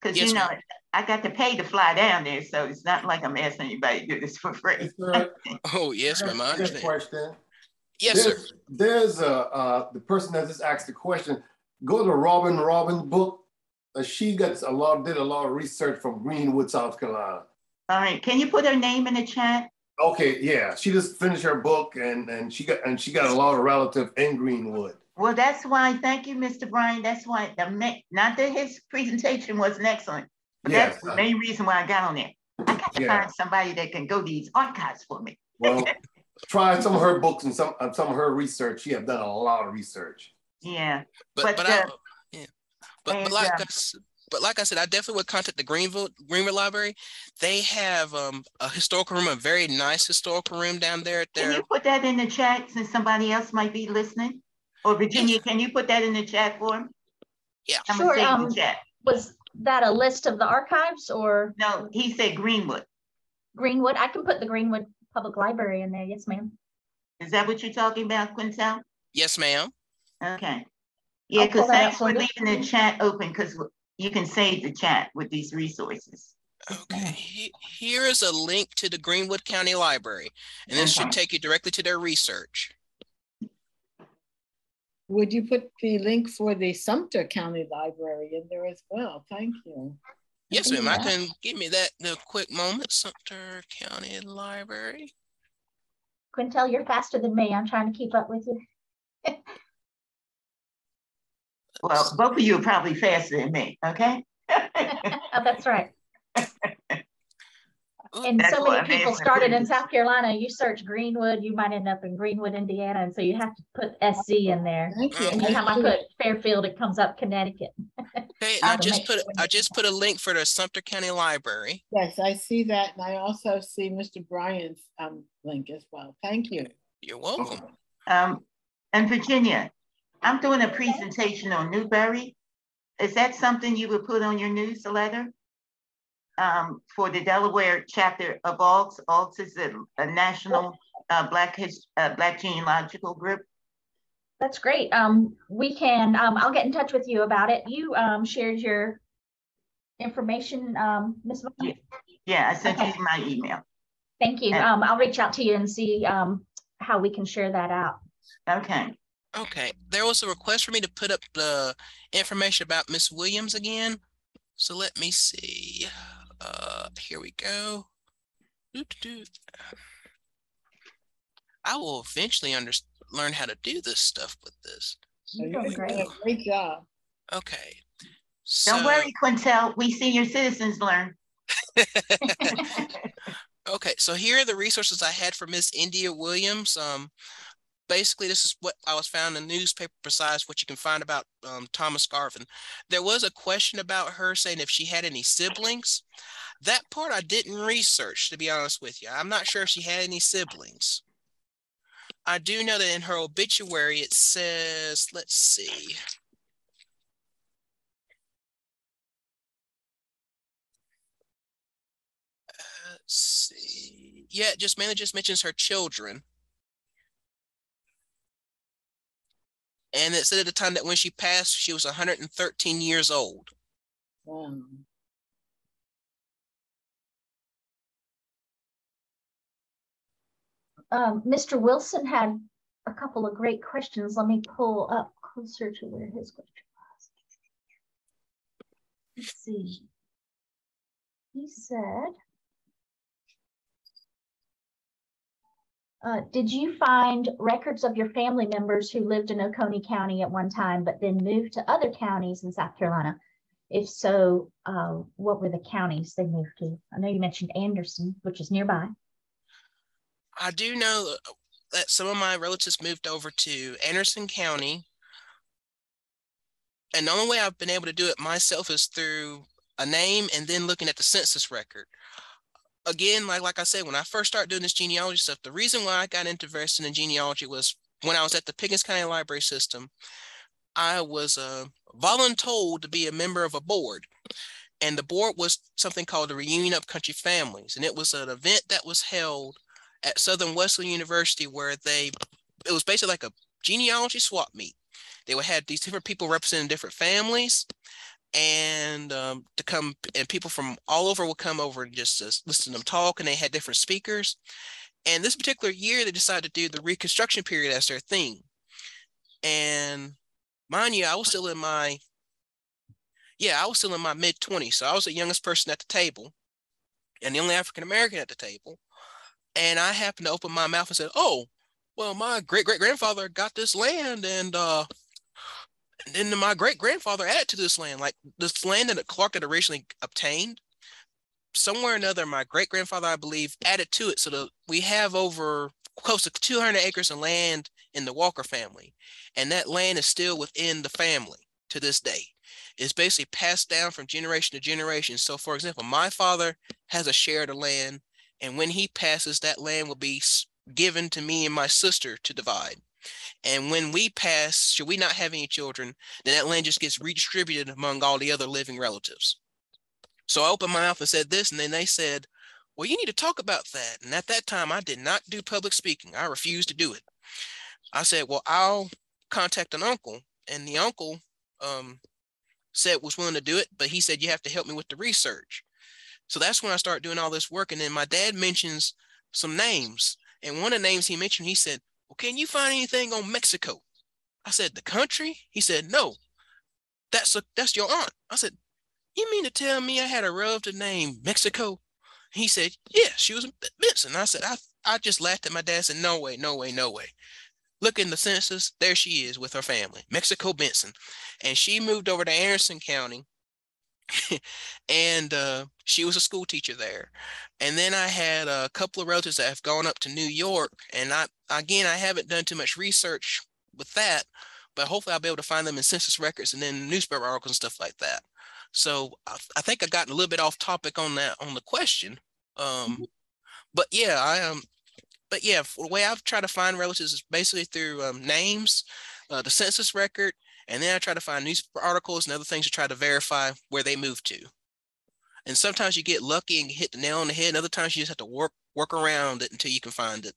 Speaker 5: Because
Speaker 2: Yes,
Speaker 5: you know,
Speaker 2: ma'am.
Speaker 5: I got to pay to fly down there, so it's not like I'm asking anybody to do this for free.
Speaker 6: Sir,
Speaker 2: oh yes,
Speaker 6: I
Speaker 2: ma'am. I
Speaker 6: have
Speaker 2: understand.
Speaker 6: question.
Speaker 2: Yes, sir.
Speaker 6: There's, there's a, uh, the person that just asked the question, go to Robin Robin book. Uh, she got a lot, did a lot of research from Greenwood, South Carolina.
Speaker 5: All right, can you put her name in the chat?
Speaker 6: Okay, yeah, she just finished her book and, and she got, and she got a lot of relative in Greenwood.
Speaker 5: Well, that's why, thank you, Mr. Bryan. That's why the not that his presentation wasn't excellent, but
Speaker 6: Yes,
Speaker 5: that's the main reason why I got on there. I got to
Speaker 6: Yeah.
Speaker 5: find somebody that can go to these archives for me.
Speaker 6: Well, try some of her books and some, some of her research. She have done a lot of research.
Speaker 5: Yeah,
Speaker 2: But
Speaker 5: but,
Speaker 2: but I,
Speaker 5: uh,
Speaker 2: yeah. But,
Speaker 5: and,
Speaker 2: but like
Speaker 5: uh,
Speaker 2: I s- but like I said, I definitely would contact the Greenville Greenville Library. They have um, a historical room, a very nice historical room down there. at
Speaker 5: can you put that in the chat since somebody else might be listening? Or Virginia, can you put that in the chat for him?
Speaker 2: Yeah.
Speaker 5: I'm
Speaker 1: Sure, um,
Speaker 5: the chat.
Speaker 1: Was that a list of the archives or
Speaker 5: No, he said Greenwood.
Speaker 1: Greenwood? I can put the Greenwood Public Library in there. Yes, ma'am.
Speaker 5: Is that what you're talking about, Quientell?
Speaker 2: Yes, ma'am.
Speaker 5: Okay. Yeah, because thanks for
Speaker 1: for
Speaker 5: leaving the chat open because you can save the chat with these resources.
Speaker 2: Okay. Here is a link to the Greenwood County Library, and this should take you directly to their research.
Speaker 3: Would you put the link for the Sumter County Library in there as well? Thank you.
Speaker 2: Yes, ma'am. I can give me that in a quick moment. Sumter County Library.
Speaker 1: Quientell, you're faster than me. I'm trying to keep up with you.
Speaker 5: Well, both of you are probably faster than me, okay?
Speaker 1: Oh, that's right. And
Speaker 5: That's
Speaker 1: so many people
Speaker 5: asking
Speaker 1: started in South Carolina. You search Greenwood, you might end up in Greenwood, Indiana. And so you have to put SC in there.
Speaker 3: Thank you.
Speaker 1: And anytime I put Fairfield, it comes up Connecticut.
Speaker 2: Okay, I just put
Speaker 1: sure
Speaker 2: I just put a link for the Sumter County Library.
Speaker 3: Yes, I see that. And I also see Mr. Bryan's um, link as well. Thank you.
Speaker 2: You're welcome.
Speaker 5: Um, and Virginia, I'm doing a presentation on Newberry. Is that something you would put on your newsletter? Um, for the Delaware chapter of ALTS, ALTS is a, a national, uh, Black his, uh, Black genealogical group.
Speaker 1: That's great. Um, we can, um, I'll get in touch with you about it. You, um, shared your information, um, Ms. Vaughn?
Speaker 5: Yeah, I sent
Speaker 1: Okay.
Speaker 5: you my email.
Speaker 1: Thank you.
Speaker 5: Yeah.
Speaker 1: Um, I'll reach out to you and see, um, how we can share that out.
Speaker 5: Okay,
Speaker 2: Okay, there was a request for me to put up the information about Miss Williams again. So let me see. Uh, here we go. I will eventually under learn how to do this stuff with this.
Speaker 1: You're
Speaker 3: you're
Speaker 1: doing
Speaker 3: doing
Speaker 1: great.
Speaker 3: a great job.
Speaker 2: Okay.
Speaker 5: don't worry, Quientell, we senior citizens learn.
Speaker 2: okay, so here are the resources I had for Miss India Williams. Um, basically, this is what I was found in the newspaper besides what you can find about um, Thomas Garvin. There was a question about her saying if she had any siblings. That part I didn't research, to be honest with you. I'm not sure if she had any siblings. I do know that in her obituary it says, let's see. Uh, Let's see. Yeah, it just mainly just mentions her children. And it said at the time that when she passed, she was 113 years old.
Speaker 3: Wow.
Speaker 1: Um, Mr. Wilson had a couple of great questions. Let me pull up closer to where his question was. Let's see. He said, uh, did you find records of your family members who lived in Oconee County at one time, but then moved to other counties in South Carolina? If so, uh, what were the counties they moved to? I know you mentioned Anderson, which is nearby.
Speaker 2: I do know that some of my relatives moved over to Anderson County. And the only way I've been able to do it myself is through a name and then looking at the census record. Again, like, like I said, when I first started doing this genealogy stuff, the reason why I got interested in genealogy was when I was at the Pickens County Library System, I was uh, voluntold to be a member of a board. And the board was something called the Reunion of Country Families. And it was an event that was held at Southern Wesleyan University where they, it was basically like a genealogy swap meet. They would have these different people representing different families and um, to come and people from all over would come over and just uh, listen to them talk and they had different speakers. And this particular year, they decided to do the Reconstruction period as their theme. And mind you, I was still in my, yeah, I was still in my mid 20s. So I was the youngest person at the table and the only African American at the table. And I happened to open my mouth and said, "Oh, well, my great great grandfather got this land, and uh, and then my great grandfather added to this land, like this land that Clark had originally obtained. Somewhere or another, my great grandfather, I believe, added to it, so that we have over close to 200 acres of land in the Walker family, and that land is still within the family to this day. It's basically passed down from generation to generation. So, for example, my father has a share of the land and when he passes, that land will be given to me and my sister to divide. And when we pass, should we not have any children, then that land just gets redistributed among all the other living relatives. So I opened my mouth and said this, and then they said, Well, you need to talk about that. And at that time, I did not do public speaking. I refused to do it. I said, Well, I'll contact an uncle. And the uncle um, said was willing to do it, but he said, You have to help me with the research. So that's when I started doing all this work. And then my dad mentions some names. And one of the names he mentioned, he said, Well, can you find anything on Mexico? I said, The country? He said, No. That's a that's your aunt. I said, You mean to tell me I had a relative named Mexico? He said, Yeah, she was Benson. I said, I I just laughed at my dad and said, no way, no way, no way. Look in the census, there she is with her family, Mexico Benson. And she moved over to Anderson County and uh, she was a school teacher there. And then I had a couple of relatives that have gone up to New York. And I, again, I haven't done too much research with that, but hopefully I'll be able to find them in census records and then newspaper articles and stuff like that. So I, I think I got a little bit off topic on that on the question. Um, mm-hmm. but yeah, I um, but yeah, the way I've tried to find relatives is basically through um, names, uh, the census record, and then I try to find newspaper articles and other things to try to verify where they moved to. And sometimes you get lucky and hit the nail on the head, and other times you just have to work work around it until you can find it.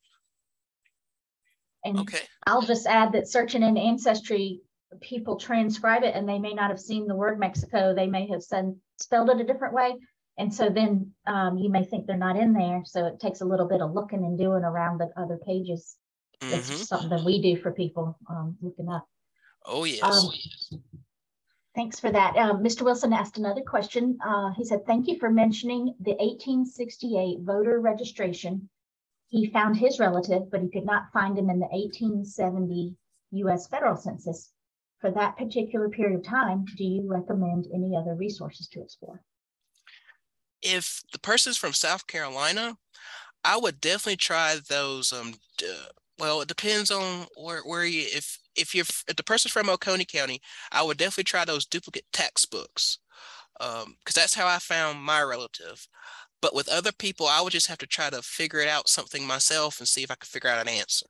Speaker 1: And okay. I'll just add that searching in Ancestry people transcribe it and they may not have seen the word Mexico. They may have said, spelled it a different way. And so then um, you may think they're not in there. So it takes a little bit of looking and doing around the other pages. Mm-hmm. It's something that we do for people um, looking up.
Speaker 2: Oh, yes.
Speaker 1: Um, thanks for that. Uh, Mr. Wilson asked another question. Uh, he said, thank you for mentioning the 1868 voter registration. He found his relative, but he could not find him in the 1870 US federal census for that particular period of time, do you recommend any other resources to explore?
Speaker 2: If the person's from South Carolina, I would definitely try those. Um, well, it depends on where where you if if you're if the person's from Oconee County, I would definitely try those duplicate tax books, because um, that's how I found my relative. But with other people, I would just have to try to figure it out something myself and see if I could figure out an answer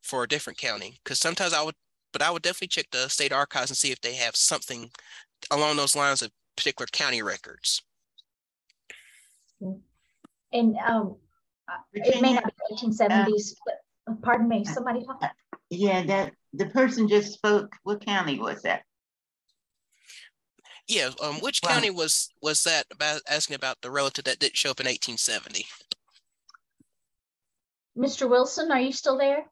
Speaker 2: for a different county. Because sometimes I would but I would definitely check the state archives and see if they have something along those lines of particular county records.
Speaker 1: And um, it may not be 1870s, uh, but pardon me, somebody talk. Uh,
Speaker 5: yeah, that the person just spoke. What county was that?
Speaker 2: Yeah, um, which county was was that about asking about the relative that didn't show up in 1870?
Speaker 1: Mr. Wilson, are you still there?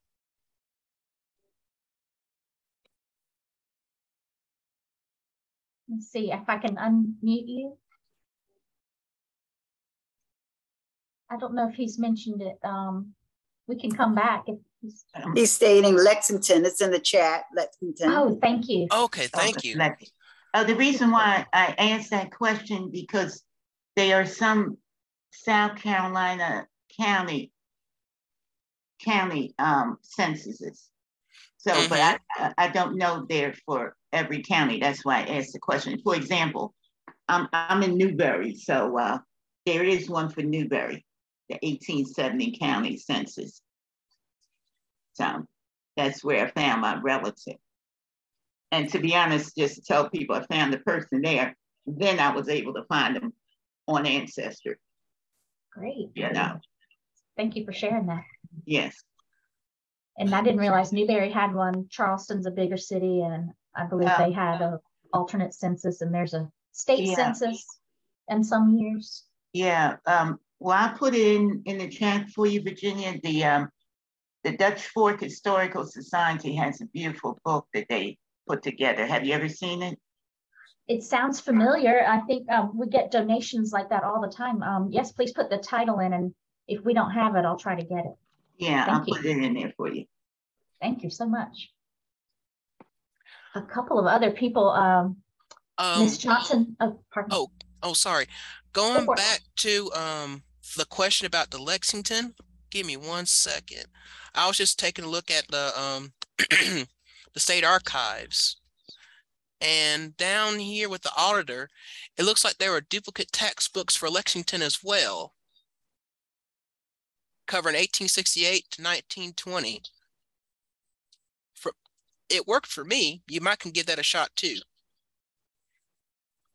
Speaker 1: Let's see if I can unmute you. I don't know if he's mentioned it. Um, we can come back if he's.
Speaker 7: He's stating Lexington. It's in the chat, Lexington.
Speaker 1: Oh, thank you.
Speaker 2: Okay, thank you.
Speaker 5: Uh, the reason why I asked that question because there are some South Carolina county county um, censuses. So, mm -hmm. but mm-hmm. I I don't know there for every county. That's why I asked the question. For example, I'm, I'm in Newberry, so uh, there is one for Newberry, the 1870 county census. So that's where I found my relative. And to be honest, just to tell people I found the person there, then I was able to find them on Ancestry.
Speaker 1: Great.
Speaker 5: You know.
Speaker 1: Thank you for sharing that.
Speaker 5: Yes.
Speaker 1: And I didn't realize Newberry had one. Charleston's a bigger city, and I believe they had a alternate census and there's a state yeah. census in some years.
Speaker 5: Yeah. Um, well, I put in, in the chat for you, Virginia. The um, the Dutch Fork Historical Society has a beautiful book that they put together. Have you ever seen it?
Speaker 1: It sounds familiar. I think um, we get donations like that all the time. Um, yes, please put the title in, and if we don't have it, I'll try to get it.
Speaker 5: Yeah, Thank I'll you. put it in there for you.
Speaker 1: Thank you so much a couple of other people. Um, um Ms. Johnson. Oh, pardon.
Speaker 2: Oh, oh, sorry. Going back to um the question about the Lexington. Give me one second. I was just taking a look at the um the state archives. And down here with the auditor, it looks like there were duplicate tax books for Lexington as well, covering 1868 to 1920 it worked for me. You might can give that a shot too.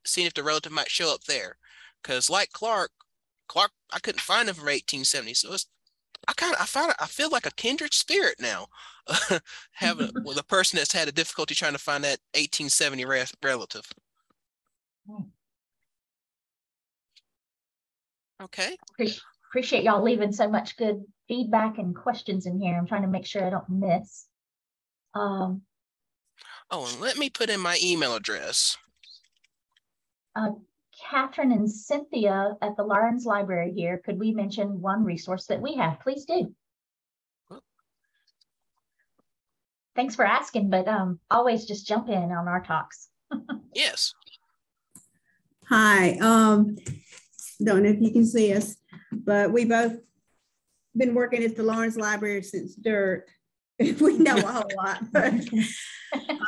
Speaker 2: Seeing if the relative might show up there. Because like Clark, Clark, I couldn't find him from 1870. So it's, I kind of, I found, I feel like a kindred spirit now. Having with a person that's had a difficulty trying to find that 1870 re relative. Okay.
Speaker 1: Appreciate y'all leaving so much good feedback and questions in here. I'm trying to make sure I don't miss. Um,
Speaker 2: oh, and let me put in my email address.
Speaker 1: Uh, Catherine and Cynthia at the Laurens Library here, could we mention one resource that we have? Please do. Thanks for asking, but um, always just jump in on our talks.
Speaker 2: yes.
Speaker 8: Hi. Um, don't know if you can see us, but we both been working at the Laurens Library since dirt. we know a whole lot, but,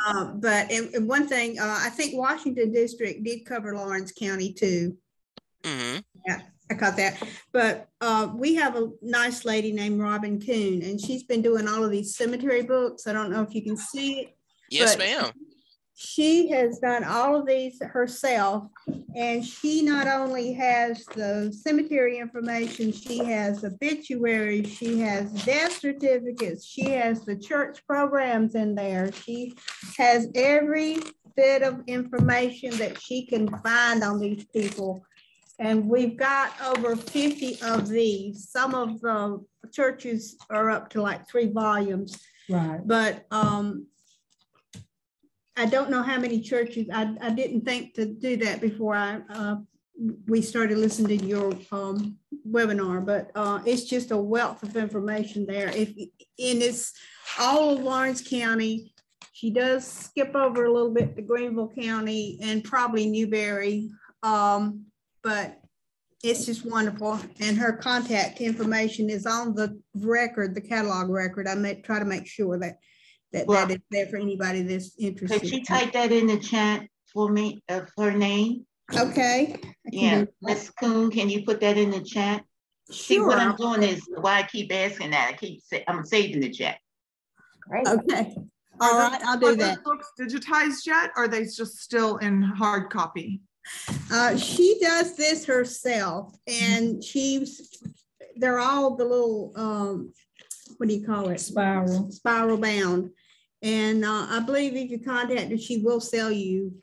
Speaker 8: uh, but and, and one thing, uh, I think Washington District did cover Laurens County too.
Speaker 2: hmm
Speaker 8: Yeah, I caught that. But uh, we have a nice lady named Robin Coon, and she's been doing all of these cemetery books. I don't know if you can see it.
Speaker 2: Yes, ma'am.
Speaker 8: She has done all of these herself, and she not only has the cemetery information, she has obituaries, she has death certificates, she has the church programs in there. She has every bit of information that she can find on these people. And we've got over 50 of these. Some of the churches are up to like three volumes.
Speaker 9: Right.
Speaker 8: But um, I don't know how many churches, I, I didn't think to do that before I, uh, we started listening to your um, webinar, but uh, it's just a wealth of information there. If, and it's all of Laurens County. She does skip over a little bit to Greenville County and probably Newberry. Um, but it's just wonderful. And her contact information is on the record, the catalog record. I may try to make sure that that
Speaker 5: Well-
Speaker 8: that is there for anybody that's interested.
Speaker 5: Could you type that in the chat for me, of her name?
Speaker 8: Okay. I
Speaker 5: Yeah,
Speaker 8: do that.
Speaker 5: Ms. Coon, can you put that in the chat? See, what I'm doing is, why I keep asking that, I keep, sa- I'm saving the chat.
Speaker 1: Great.
Speaker 8: Okay. All
Speaker 10: Are
Speaker 8: right,
Speaker 10: those-
Speaker 8: I'll do
Speaker 10: those
Speaker 8: that.
Speaker 10: Books digitized yet? Or are they just still in hard copy?
Speaker 8: Uh, she does this herself and she's, they're all the little, um, what do you call it?
Speaker 9: Spiral.
Speaker 8: Spiral bound. And, uh, I believe if you contact her, she will sell you,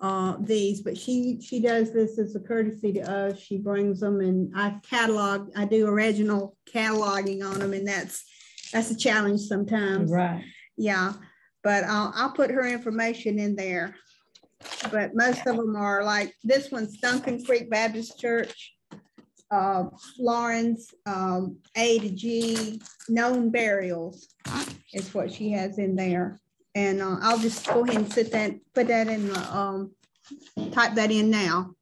Speaker 8: uh, these, but she, she does this as a courtesy to us. She brings them and I catalog, I do original cataloging on them and that's, that's a challenge sometimes.
Speaker 9: Right.
Speaker 8: Yeah, but I'll, I'll put her information in there. But most of them are like, this one's Duncan Creek Baptist Church, uh, Laurens, um, A to G, known burials is what she has in there. And, uh, I'll just go ahead and sit that, put that in, the, um, type that in now.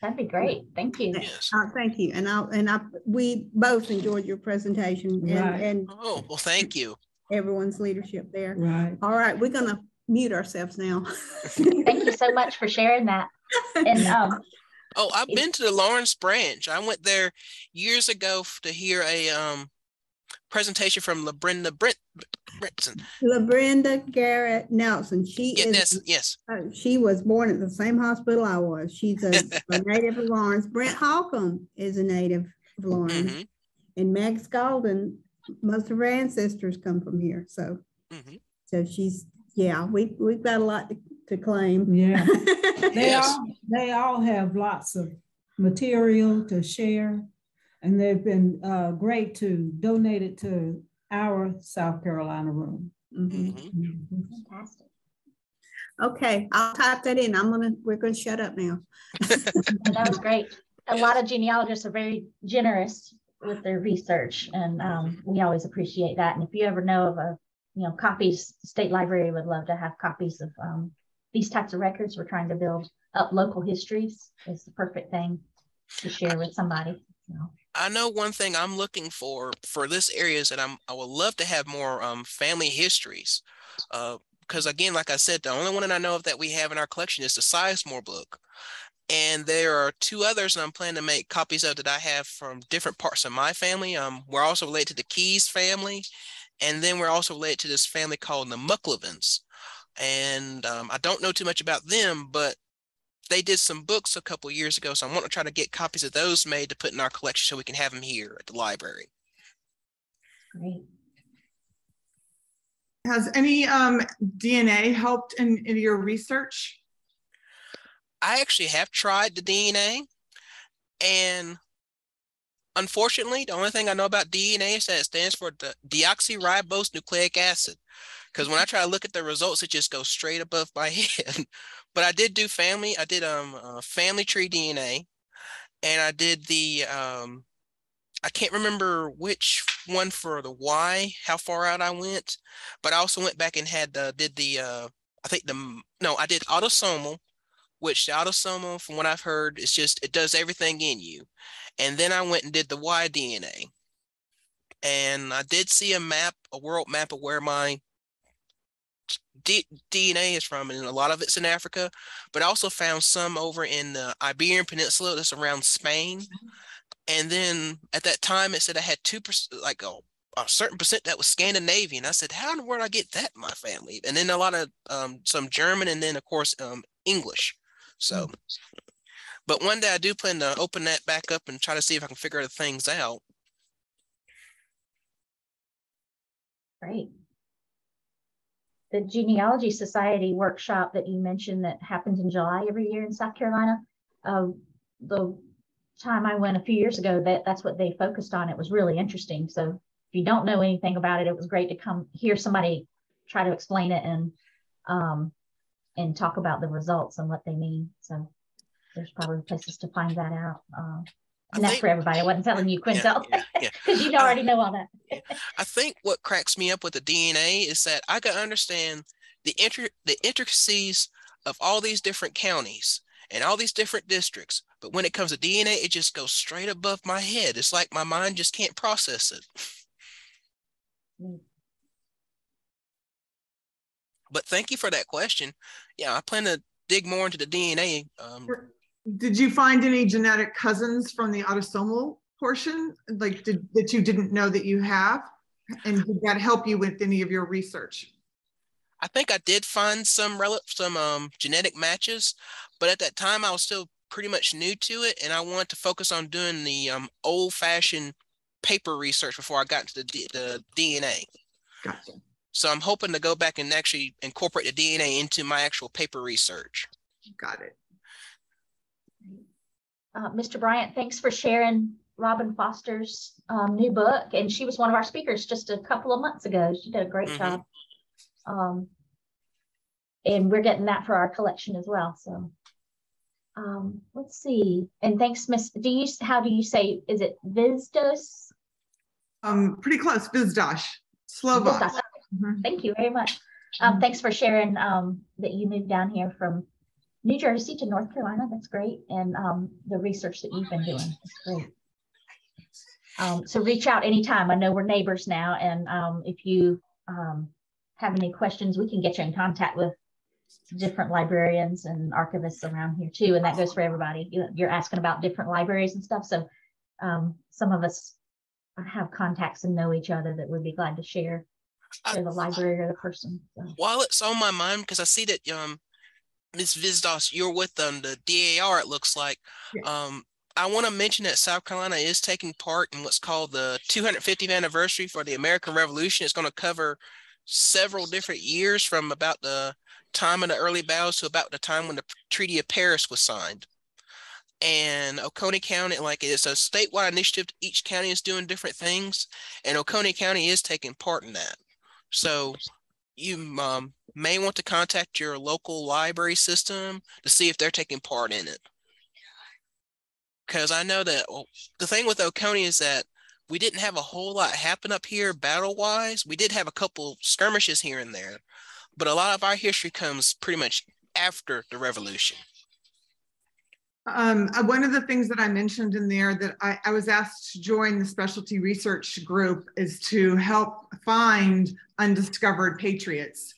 Speaker 1: That'd be great. Thank you.
Speaker 2: Yes.
Speaker 8: Uh, thank you. And I, and I, we both enjoyed your presentation and,
Speaker 9: Right.
Speaker 8: and
Speaker 2: Oh, well, thank you.
Speaker 8: everyone's leadership there.
Speaker 9: Right.
Speaker 8: All right, we're gonna mute ourselves now.
Speaker 1: Thank you so much for sharing that. And um,
Speaker 2: Oh, I've been to the Laurens branch. I went there years ago to hear a um presentation from LaBrenda Brent Brenton.
Speaker 8: LaBrenda Garrett Nelson, she
Speaker 2: Yeah, yes,
Speaker 8: is,
Speaker 2: yes.
Speaker 8: uh, she was born at the same hospital I was. She's a a native of Laurens. Brent Holcomb is a native of Laurens.
Speaker 2: Mhm,
Speaker 8: And Meg Scaldon, most of her ancestors come from here. So,
Speaker 2: mhm.
Speaker 8: so she's, yeah, we, we've got a lot to, to claim.
Speaker 9: Yeah. They
Speaker 2: Yes.
Speaker 9: all, they all have lots of material to share. And they've been uh, great to donate it to our South Carolina room.
Speaker 8: Mhm.
Speaker 2: Mhm.
Speaker 9: Mhm.
Speaker 1: fantastic.
Speaker 8: Okay, I'll type that in. I'm gonna, we're gonna shut up now.
Speaker 1: That was great. A lot of genealogists are very generous with their research and um, we always appreciate that. And if you ever know of a, you know, copies, State Library would love to have copies of um, these types of records. We're trying to build up local histories. It's the perfect thing to share with somebody. you know.
Speaker 2: I know one thing I'm looking for for this area is that I'm I would love to have more um family histories. Uh because again, like I said, the only one that I know of that we have in our collection is the Sizemore book. And there are two others that I'm planning to make copies of that I have from different parts of my family. Um, we're also related to the Keys family, and then we're also related to this family called the Mucklevins. And um, I don't know too much about them, but they did some books a couple years ago, so I want to try to get copies of those made to put in our collection so we can have them here at the library.
Speaker 1: Great.
Speaker 10: Has any um, DNA helped in, in your research?
Speaker 2: I actually have tried the DNA, and unfortunately, the only thing I know about DNA is that it stands for the deoxyribose nucleic acid. Because when I try to look at the results, it just goes straight above my head. but I did do family. I did um uh, family tree DNA, and I did the um I can't remember which one for the why, how far out I went, but I also went back and had the did the uh, I think the no, I did autosomal, which the autosomal, from what I've heard, is just it does everything in you, and then I went and did the Y DNA, and I did see a map, a world map of where my D- DNA is from, and a lot of it's in Africa, but I also found some over in the Iberian Peninsula that's around Spain. And then at that time, it said I had two percent, like a, a certain percent that was Scandinavian. I said, how in the world I get that in my family? And then a lot of um, some German, and then of course um, English. So, mm. but one day I do plan to open that back up and try to see if I can figure the things out.
Speaker 1: Great the Genealogy Society workshop that you mentioned that happens in July every year in South Carolina. Uh, the time I went a few years ago, that that's what they focused on. It was really interesting. So if you don't know anything about it, it was great to come hear somebody try to explain it and um, and talk about the results and what they mean. So there's probably places to find that out. Uh, and that's for everybody. I wasn't telling you, Quientell, because yeah, yeah, yeah. you already know all that.
Speaker 2: I think what cracks me up with the DNA is that I can understand the inter the intricacies of all these different counties and all these different districts. But when it comes to DNA, it just goes straight above my head. It's like my mind just can't process it. Mm. But thank you for that question. Yeah, I plan to dig more into the DNA. Um,
Speaker 10: did you find any genetic cousins from the autosomal portion, like did, that you didn't know that you have? And did that help you with any of your research?
Speaker 2: I think I did find some rel- some um, genetic matches, but at that time I was still pretty much new to it, and I wanted to focus on doing the um, old-fashioned paper research before I got into the, D- the DNA.
Speaker 10: Gotcha.
Speaker 2: So I'm hoping to go back and actually incorporate the DNA into my actual paper research.
Speaker 10: Got it.
Speaker 1: Uh, Mr. Bryant, thanks for sharing Robin Foster's um, new book. And she was one of our speakers just a couple of months ago. She did a great mm-hmm. job. Um, and we're getting that for our collection as well. So um, let's see. And thanks, Miss. Do you how do you say is it Vizdos?
Speaker 10: Um, pretty close, Vizdosh. Slovak.
Speaker 1: Mm-hmm. Thank you very much. Um, thanks for sharing um, that you moved down here from New Jersey to North Carolina. That's great. And um, the research that you've been doing is great. Um, so reach out anytime. I know we're neighbors now. And um, if you um, have any questions, we can get you in contact with different librarians and archivists around here too. And that goes for everybody. You're asking about different libraries and stuff. So um, some of us have contacts and know each other that would be glad to share, share the library or the person. So.
Speaker 2: While it's on my mind, because I see that um, Ms. Vizdos, you're with them, the DAR, it looks like. Yeah. Um, I want to mention that South Carolina is taking part in what's called the 250th anniversary for the American Revolution. It's going to cover several different years from about the time of the early battles to about the time when the Treaty of Paris was signed. And Oconee County, like it's a statewide initiative, each county is doing different things, and Oconee County is taking part in that. So you um, may want to contact your local library system to see if they're taking part in it. Because I know that well, the thing with Oconee is that we didn't have a whole lot happen up here battle wise. We did have a couple skirmishes here and there, but a lot of our history comes pretty much after the revolution.
Speaker 10: Um, uh, one of the things that I mentioned in there that I, I, was asked to join the specialty research group is to help find undiscovered patriots.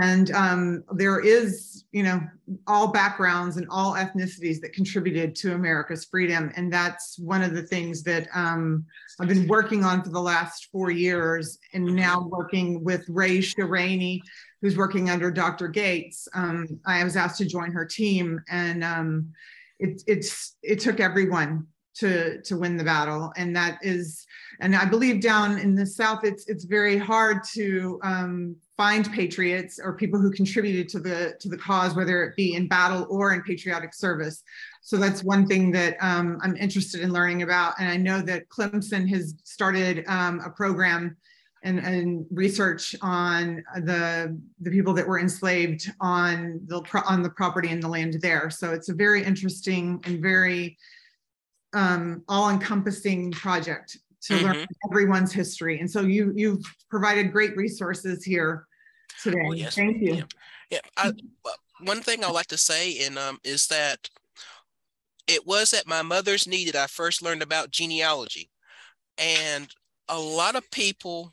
Speaker 10: And um, there is, you know, all backgrounds and all ethnicities that contributed to America's freedom. And that's one of the things that um, I've been working on for the last four years and now working with Ray Shirani, who's working under Dr. Gates. Um, I was asked to join her team and um, it, it's it took everyone to to win the battle. And that is and i believe down in the south it's it's very hard to um, find patriots or people who contributed to the to the cause whether it be in battle or in patriotic service. So that's one thing that um, i'm interested in learning about. And i know that clemson has started um, a program and, and research on the the people that were enslaved on the on the property and the land there. So it's a very interesting and very um, all-encompassing project to learn
Speaker 2: Mhm.
Speaker 10: everyone's history. And so you you've provided great resources here today.
Speaker 2: Oh, yes.
Speaker 10: Thank you.
Speaker 2: Yeah. Yeah, I, one thing I like to say and um, is that it was at my mother's knee that I first learned about genealogy. And a lot of people,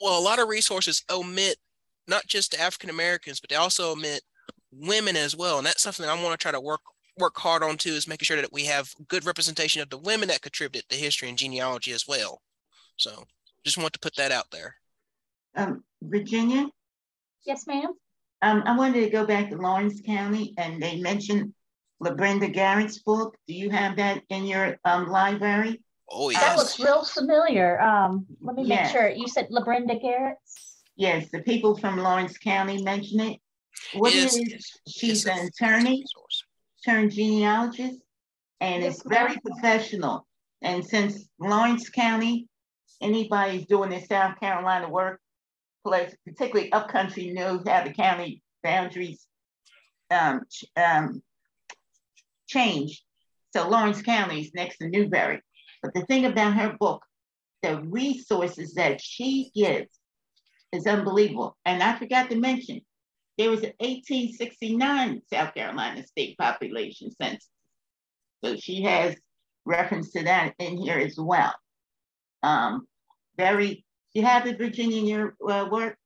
Speaker 2: well, a lot of resources omit not just African Americans, but they also omit women as well. And that's something I want to try to work work hard on too, is making sure that we have good representation of the women that contributed to history and genealogy as well. So just want to put that out there.
Speaker 5: Um, Virginia,
Speaker 1: Yes, ma'am.
Speaker 5: um, I wanted to go back to Laurens County and they mentioned LaBrenda Garrett's book. Do you have that in your um, library?
Speaker 2: Oh yes.
Speaker 1: That looks real familiar. Um, let me make
Speaker 5: Yes.
Speaker 1: sure. You said LaBrenda Garrett's?
Speaker 5: Yes, the people from Laurens County mention it. What
Speaker 2: Yes,
Speaker 5: is,
Speaker 2: yes,
Speaker 5: she's
Speaker 2: yes,
Speaker 5: an attorney
Speaker 2: resource.
Speaker 5: Turned genealogist and
Speaker 1: Yes,
Speaker 5: it's very professional. And since Laurens County, anybody's doing this South Carolina work, place, particularly upcountry knows how the county boundaries um, um, change. So Laurens County is next to Newberry. But the thing about her book, the resources that she gives is unbelievable. And I forgot to mention, there was an 1869 South Carolina state population census. So she has reference to that in here as well. Um, very, you have it, Virginia, in your uh, work?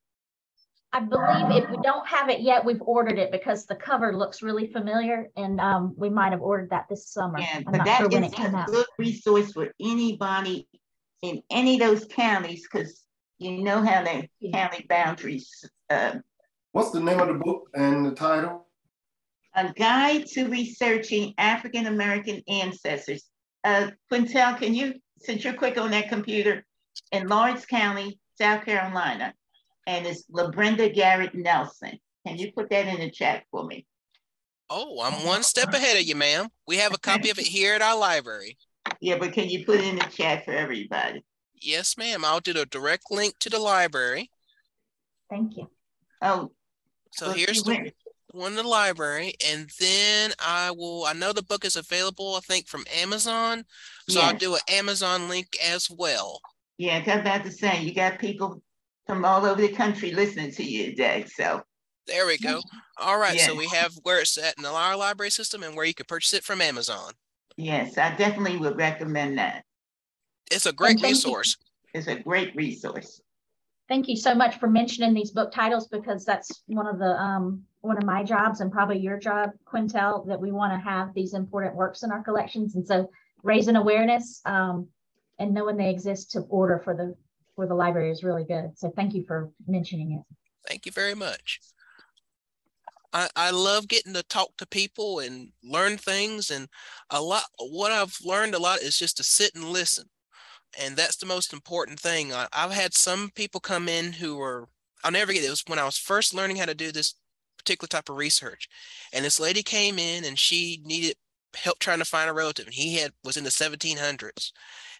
Speaker 1: I believe if we don't have it yet, we've ordered it because the cover looks really familiar and um, we might have ordered that this summer.
Speaker 5: Yeah,
Speaker 1: I'm
Speaker 5: but that
Speaker 1: sure
Speaker 5: is a good resource for anybody in any of those counties, because you know how the
Speaker 1: Yeah.
Speaker 5: county boundaries. Uh,
Speaker 6: What's the name of the book and the title?
Speaker 5: a guide to researching African American ancestors. Uh, Quientell, can you, since you're quick on that computer, in Laurens County, South Carolina, and it's LaBrenda Garrett Nelson. Can you put that in the chat for me?
Speaker 2: Oh, I'm one step ahead of you, ma'am. We have a copy of it here at our library.
Speaker 5: Yeah, but can you put it in the chat for everybody?
Speaker 2: Yes, ma'am. I'll do a direct link to the library.
Speaker 1: Thank you.
Speaker 5: Oh,
Speaker 2: So here's the one in the library, and then I will. I know the book is available. I think from Amazon, so I'll do an Amazon link as well.
Speaker 5: Yeah, I was about to say, you got people from all over the country listening to you today, so.
Speaker 2: There we go. All right, so we have where it's at in our library system and where you can purchase it from Amazon.
Speaker 5: Yes, I definitely would recommend that.
Speaker 2: It's a great resource.
Speaker 5: It's a great resource.
Speaker 1: Thank you so much for mentioning these book titles because that's one of the um, one of my jobs and probably your job, Quientell, that we want to have these important works in our collections. And so raising awareness um, and knowing they exist to order for the for the library is really good. So thank you for mentioning it.
Speaker 2: Thank you very much. I, I love getting to talk to people and learn things. And a lot, what I've learned a lot is just to sit and listen. And that's the most important thing. I, I've had some people come in who were, I'll never get it. It was when I was first learning how to do this particular type of research. And this lady came in and she needed help trying to find a relative. And he had was in the 1700s.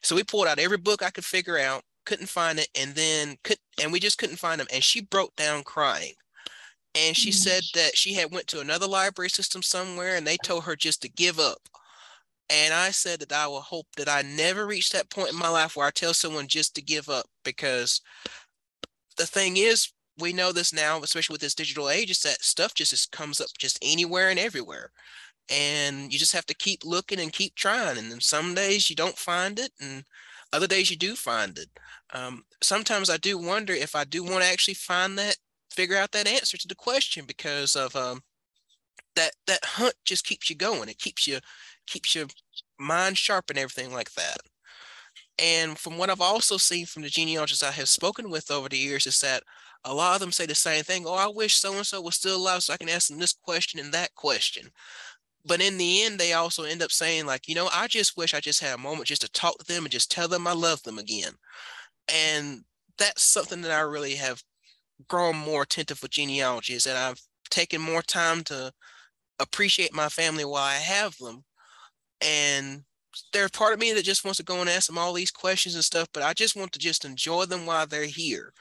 Speaker 2: So we pulled out every book I could figure out, couldn't find it, and then could and we just couldn't find them. And she broke down crying and she said that she had went to another library system somewhere and they told her just to give up and i said that i will hope that i never reach that point in my life where i tell someone just to give up because the thing is we know this now especially with this digital age is that stuff just is, comes up just anywhere and everywhere and you just have to keep looking and keep trying and then some days you don't find it and other days you do find it um, sometimes i do wonder if i do want to actually find that figure out that answer to the question because of um, that that hunt just keeps you going. It keeps you keeps your mind sharp and everything like that. And from what I've also seen from the genealogists I have spoken with over the years is that a lot of them say the same thing. Oh, I wish so and so was still alive so I can ask them this question and that question. But in the end, they also end up saying, like, you know, I just wish I just had a moment just to talk to them and just tell them I love them again. And that's something that I really have grown more attentive with genealogy is that I've taken more time to appreciate my family while I have them. And there's part of me that just wants to go and ask them all these questions and stuff, but I just want to just enjoy them while they're here.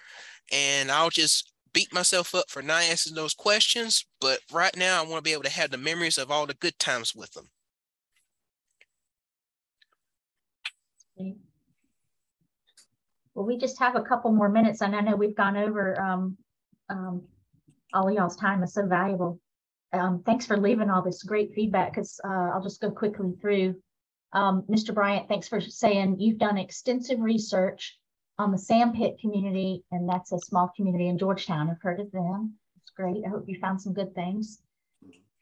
Speaker 2: And I'll just beat myself up for not answering those questions. But right now, I want to be able to have the memories of all the good times with them.
Speaker 1: Well, we just have a couple more minutes, and I know we've gone over um, um, all y'all's time is so valuable. Um, thanks for leaving all this great feedback because uh, I'll just go quickly through. Um, Mr. Bryant, thanks for saying you've done extensive research on the Sandpit community, and that's a small community in Georgetown. I've heard of them. It's great. I hope you found some good things.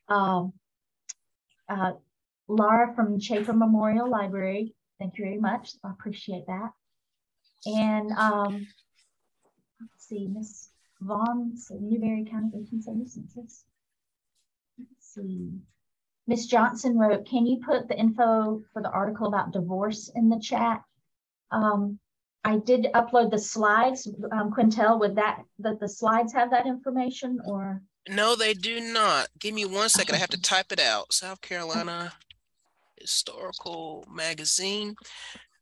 Speaker 1: Um, uh, Laura from Schaefer Memorial Library, thank you very much. I appreciate that. And um, let's see, Miss Vaughn, Newberry County Agents and Census. See. Miss Johnson wrote, can you put the info for the article about divorce in the chat? Um, I did upload the slides. Um, Quientell, would that, that the slides have that information or?
Speaker 2: No, they do not. Give me one second. I have to type it out. South Carolina Historical Magazine.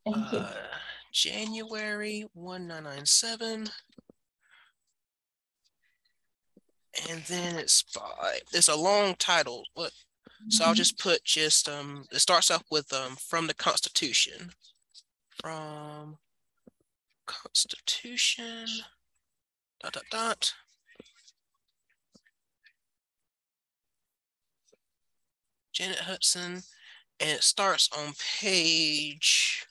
Speaker 1: Thank you.
Speaker 2: Uh, January 1997. And then it's by, it's a long title, but so I'll
Speaker 1: Mm-hmm.
Speaker 2: just put just, um, it starts off with, um, from the Constitution. From Constitution, dot, dot, dot. Janet Hudson, and it starts on page.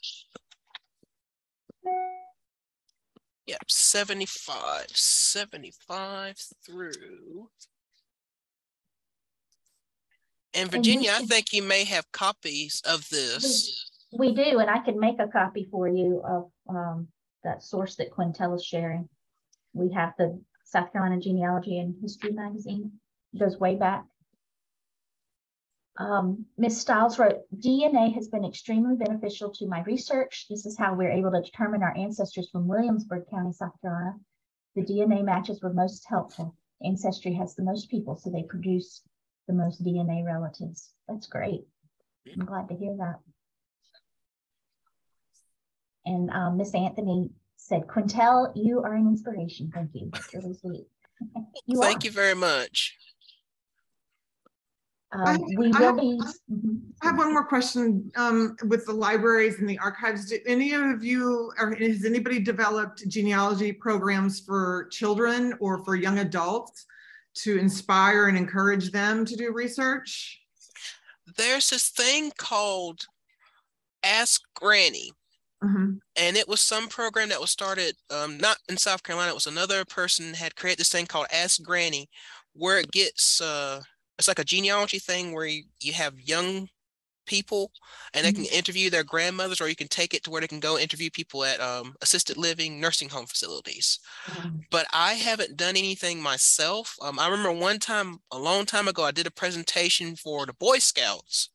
Speaker 2: Yep, 75, 75 through. And Virginia, I
Speaker 1: should-
Speaker 2: think you may have copies of this.
Speaker 1: We do, and I can make a copy for you of um, that source that Quientell is sharing. We have the South Carolina Genealogy and History magazine. It goes way back. Um, Ms. Stiles wrote, DNA has been extremely beneficial to my research. This is how we're able to determine our ancestors from Williamsburg County, South Carolina. The DNA matches were most helpful. Ancestry has the most people, so they produce the most DNA relatives. That's great. I'm glad to hear that. And um, Miss Anthony said, Quientell, you are an inspiration. Thank you. That's really sweet. you
Speaker 2: Thank
Speaker 1: are.
Speaker 2: you very much.
Speaker 1: Um, we
Speaker 10: I
Speaker 1: will
Speaker 10: have-
Speaker 1: be. mhm.
Speaker 10: I have one more question um, with the libraries and the archives. Do any of you, or has anybody developed genealogy programs for children or for young adults to inspire and encourage them to do research?
Speaker 2: There's this thing called Ask Granny.
Speaker 10: Mhm.
Speaker 2: and it was some program that was started um, not in South Carolina. It was another person had created this thing called Ask Granny, where it gets uh, it's like a genealogy thing where you, you have young people and they can interview their grandmothers, or you can take it to where they can go interview people at um, assisted living nursing home facilities. But I haven't done anything myself. Um, I remember one time a long time ago, I did a presentation for the Boy Scouts.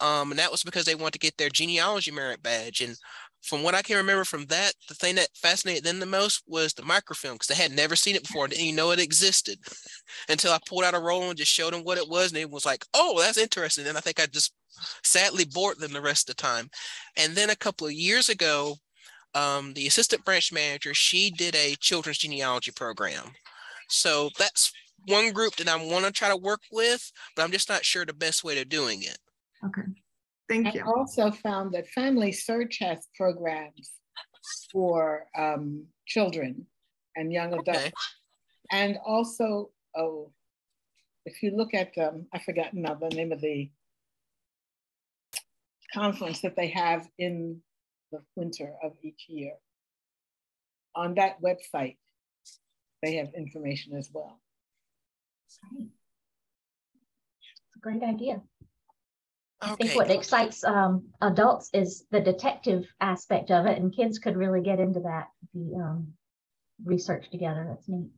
Speaker 2: Um, and that was because they wanted to get their genealogy merit badge. And from what I can remember from that, the thing that fascinated them the most was the microfilm because they had never seen it before didn't even know it existed until I pulled out a roll and just showed them what it was. And it was like, oh, that's interesting. And I think I just sadly bored them the rest of the time. And then a couple of years ago, um, the assistant branch manager, she did a children's genealogy program. So that's one group that I want to try to work with, but I'm just not sure the best way to doing it.
Speaker 10: Okay, thank
Speaker 3: I
Speaker 10: you.
Speaker 3: also found that Family Search has programs for um, children and young adults.
Speaker 2: Okay.
Speaker 3: And also, oh, if you look at, um, I forgot now the name of the conference that they have in the winter of each year. On that website, they have information as well.
Speaker 1: Great idea. I think what excites um, adults is the detective aspect of it, and kids could really get into that if you um, research together. That's neat.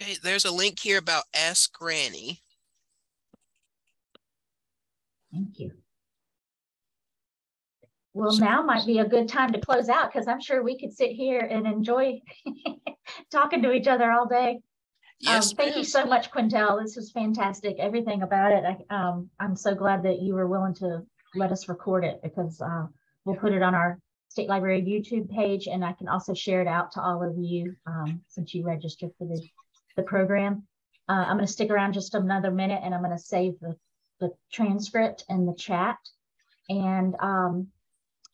Speaker 2: Okay, there's a link here about Ask Granny.
Speaker 1: Thank you. Well, now might be a good time to close out because I'm sure we could sit here and enjoy talking to each other all day. Um, thank you so much, Quientell. This was fantastic. Everything about it. I, um, I'm so glad that you were willing to let us record it because uh, we'll put it on our State Library YouTube page, and I can also share it out to all of you um, since you registered for the, the program. Uh, I'm going to stick around just another minute, and I'm going to save the, the transcript and the chat. And um,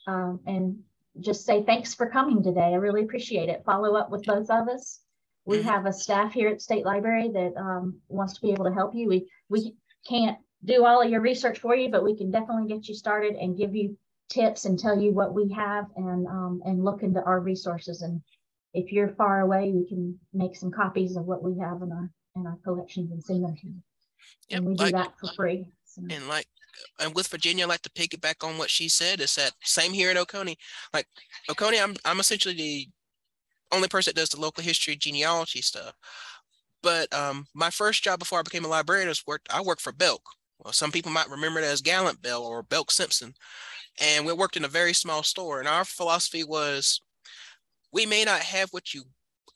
Speaker 1: um, and just say thanks for coming today. I really appreciate it. Follow up with both of us. We
Speaker 2: Mm-hmm.
Speaker 1: have a staff here at State Library that um, wants to be able to help you. We we can't do all of your research for you, but we can definitely get you started and give you tips and tell you what we have and um, and look into our resources. And if you're far away, we can make some copies of what we have in our in our collections and send them to you.
Speaker 2: Yep,
Speaker 1: And we do
Speaker 2: like-
Speaker 1: that for free. So,
Speaker 2: And like, and with Virginia, I like to piggyback on what she said. Is that same here in Oconee? Like Oconee, I'm I'm essentially the only person that does the local history genealogy stuff. But um, my first job before I became a librarian was worked. I worked for Belk. Well, some people might remember it as Gallant Belk or Belk Simpson, and we worked in a very small store. And our philosophy was, we may not have what you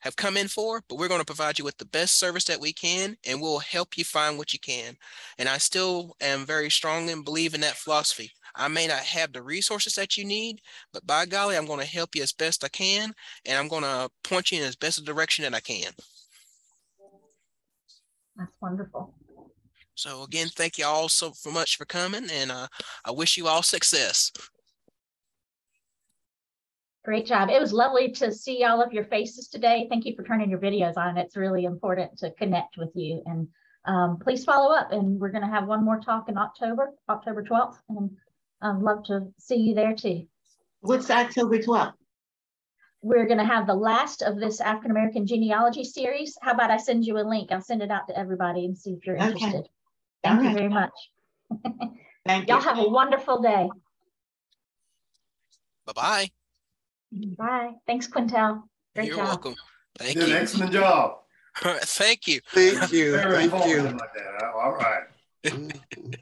Speaker 2: have come in for, but we're going to provide you with the best service that we can, and we'll help you find what you can. And I still am very strong and believe in that philosophy. I may not have the resources that you need, but by golly, I'm going to help you as best I can, and I'm going to point you in as best a direction that I can.
Speaker 1: that's wonderful.
Speaker 2: So again, thank you all so much for coming, and uh, I wish you all success.
Speaker 1: Great job. It was lovely to see all of your faces today. Thank you for turning your videos on. It's really important to connect with you. And um, please follow up. And we're going to have one more talk in October, October 12th. And I'd love to see you there too.
Speaker 5: What's October 12th?
Speaker 1: We're going to have the last of this African American genealogy series. How about I send you a link? I'll send it out to everybody and see if you're
Speaker 5: Okay.
Speaker 1: interested.
Speaker 5: All
Speaker 1: Thank you
Speaker 5: right.
Speaker 1: very much.
Speaker 5: Thank
Speaker 1: Y'all
Speaker 5: you.
Speaker 1: have a wonderful day.
Speaker 2: Bye-bye.
Speaker 1: Bye. Thanks, Quientell. Great
Speaker 2: You're
Speaker 1: job.
Speaker 2: welcome. Thank
Speaker 6: Did an
Speaker 2: you.
Speaker 6: excellent job.
Speaker 2: Thank you.
Speaker 11: Thank you. Thank you.
Speaker 6: like that. All right.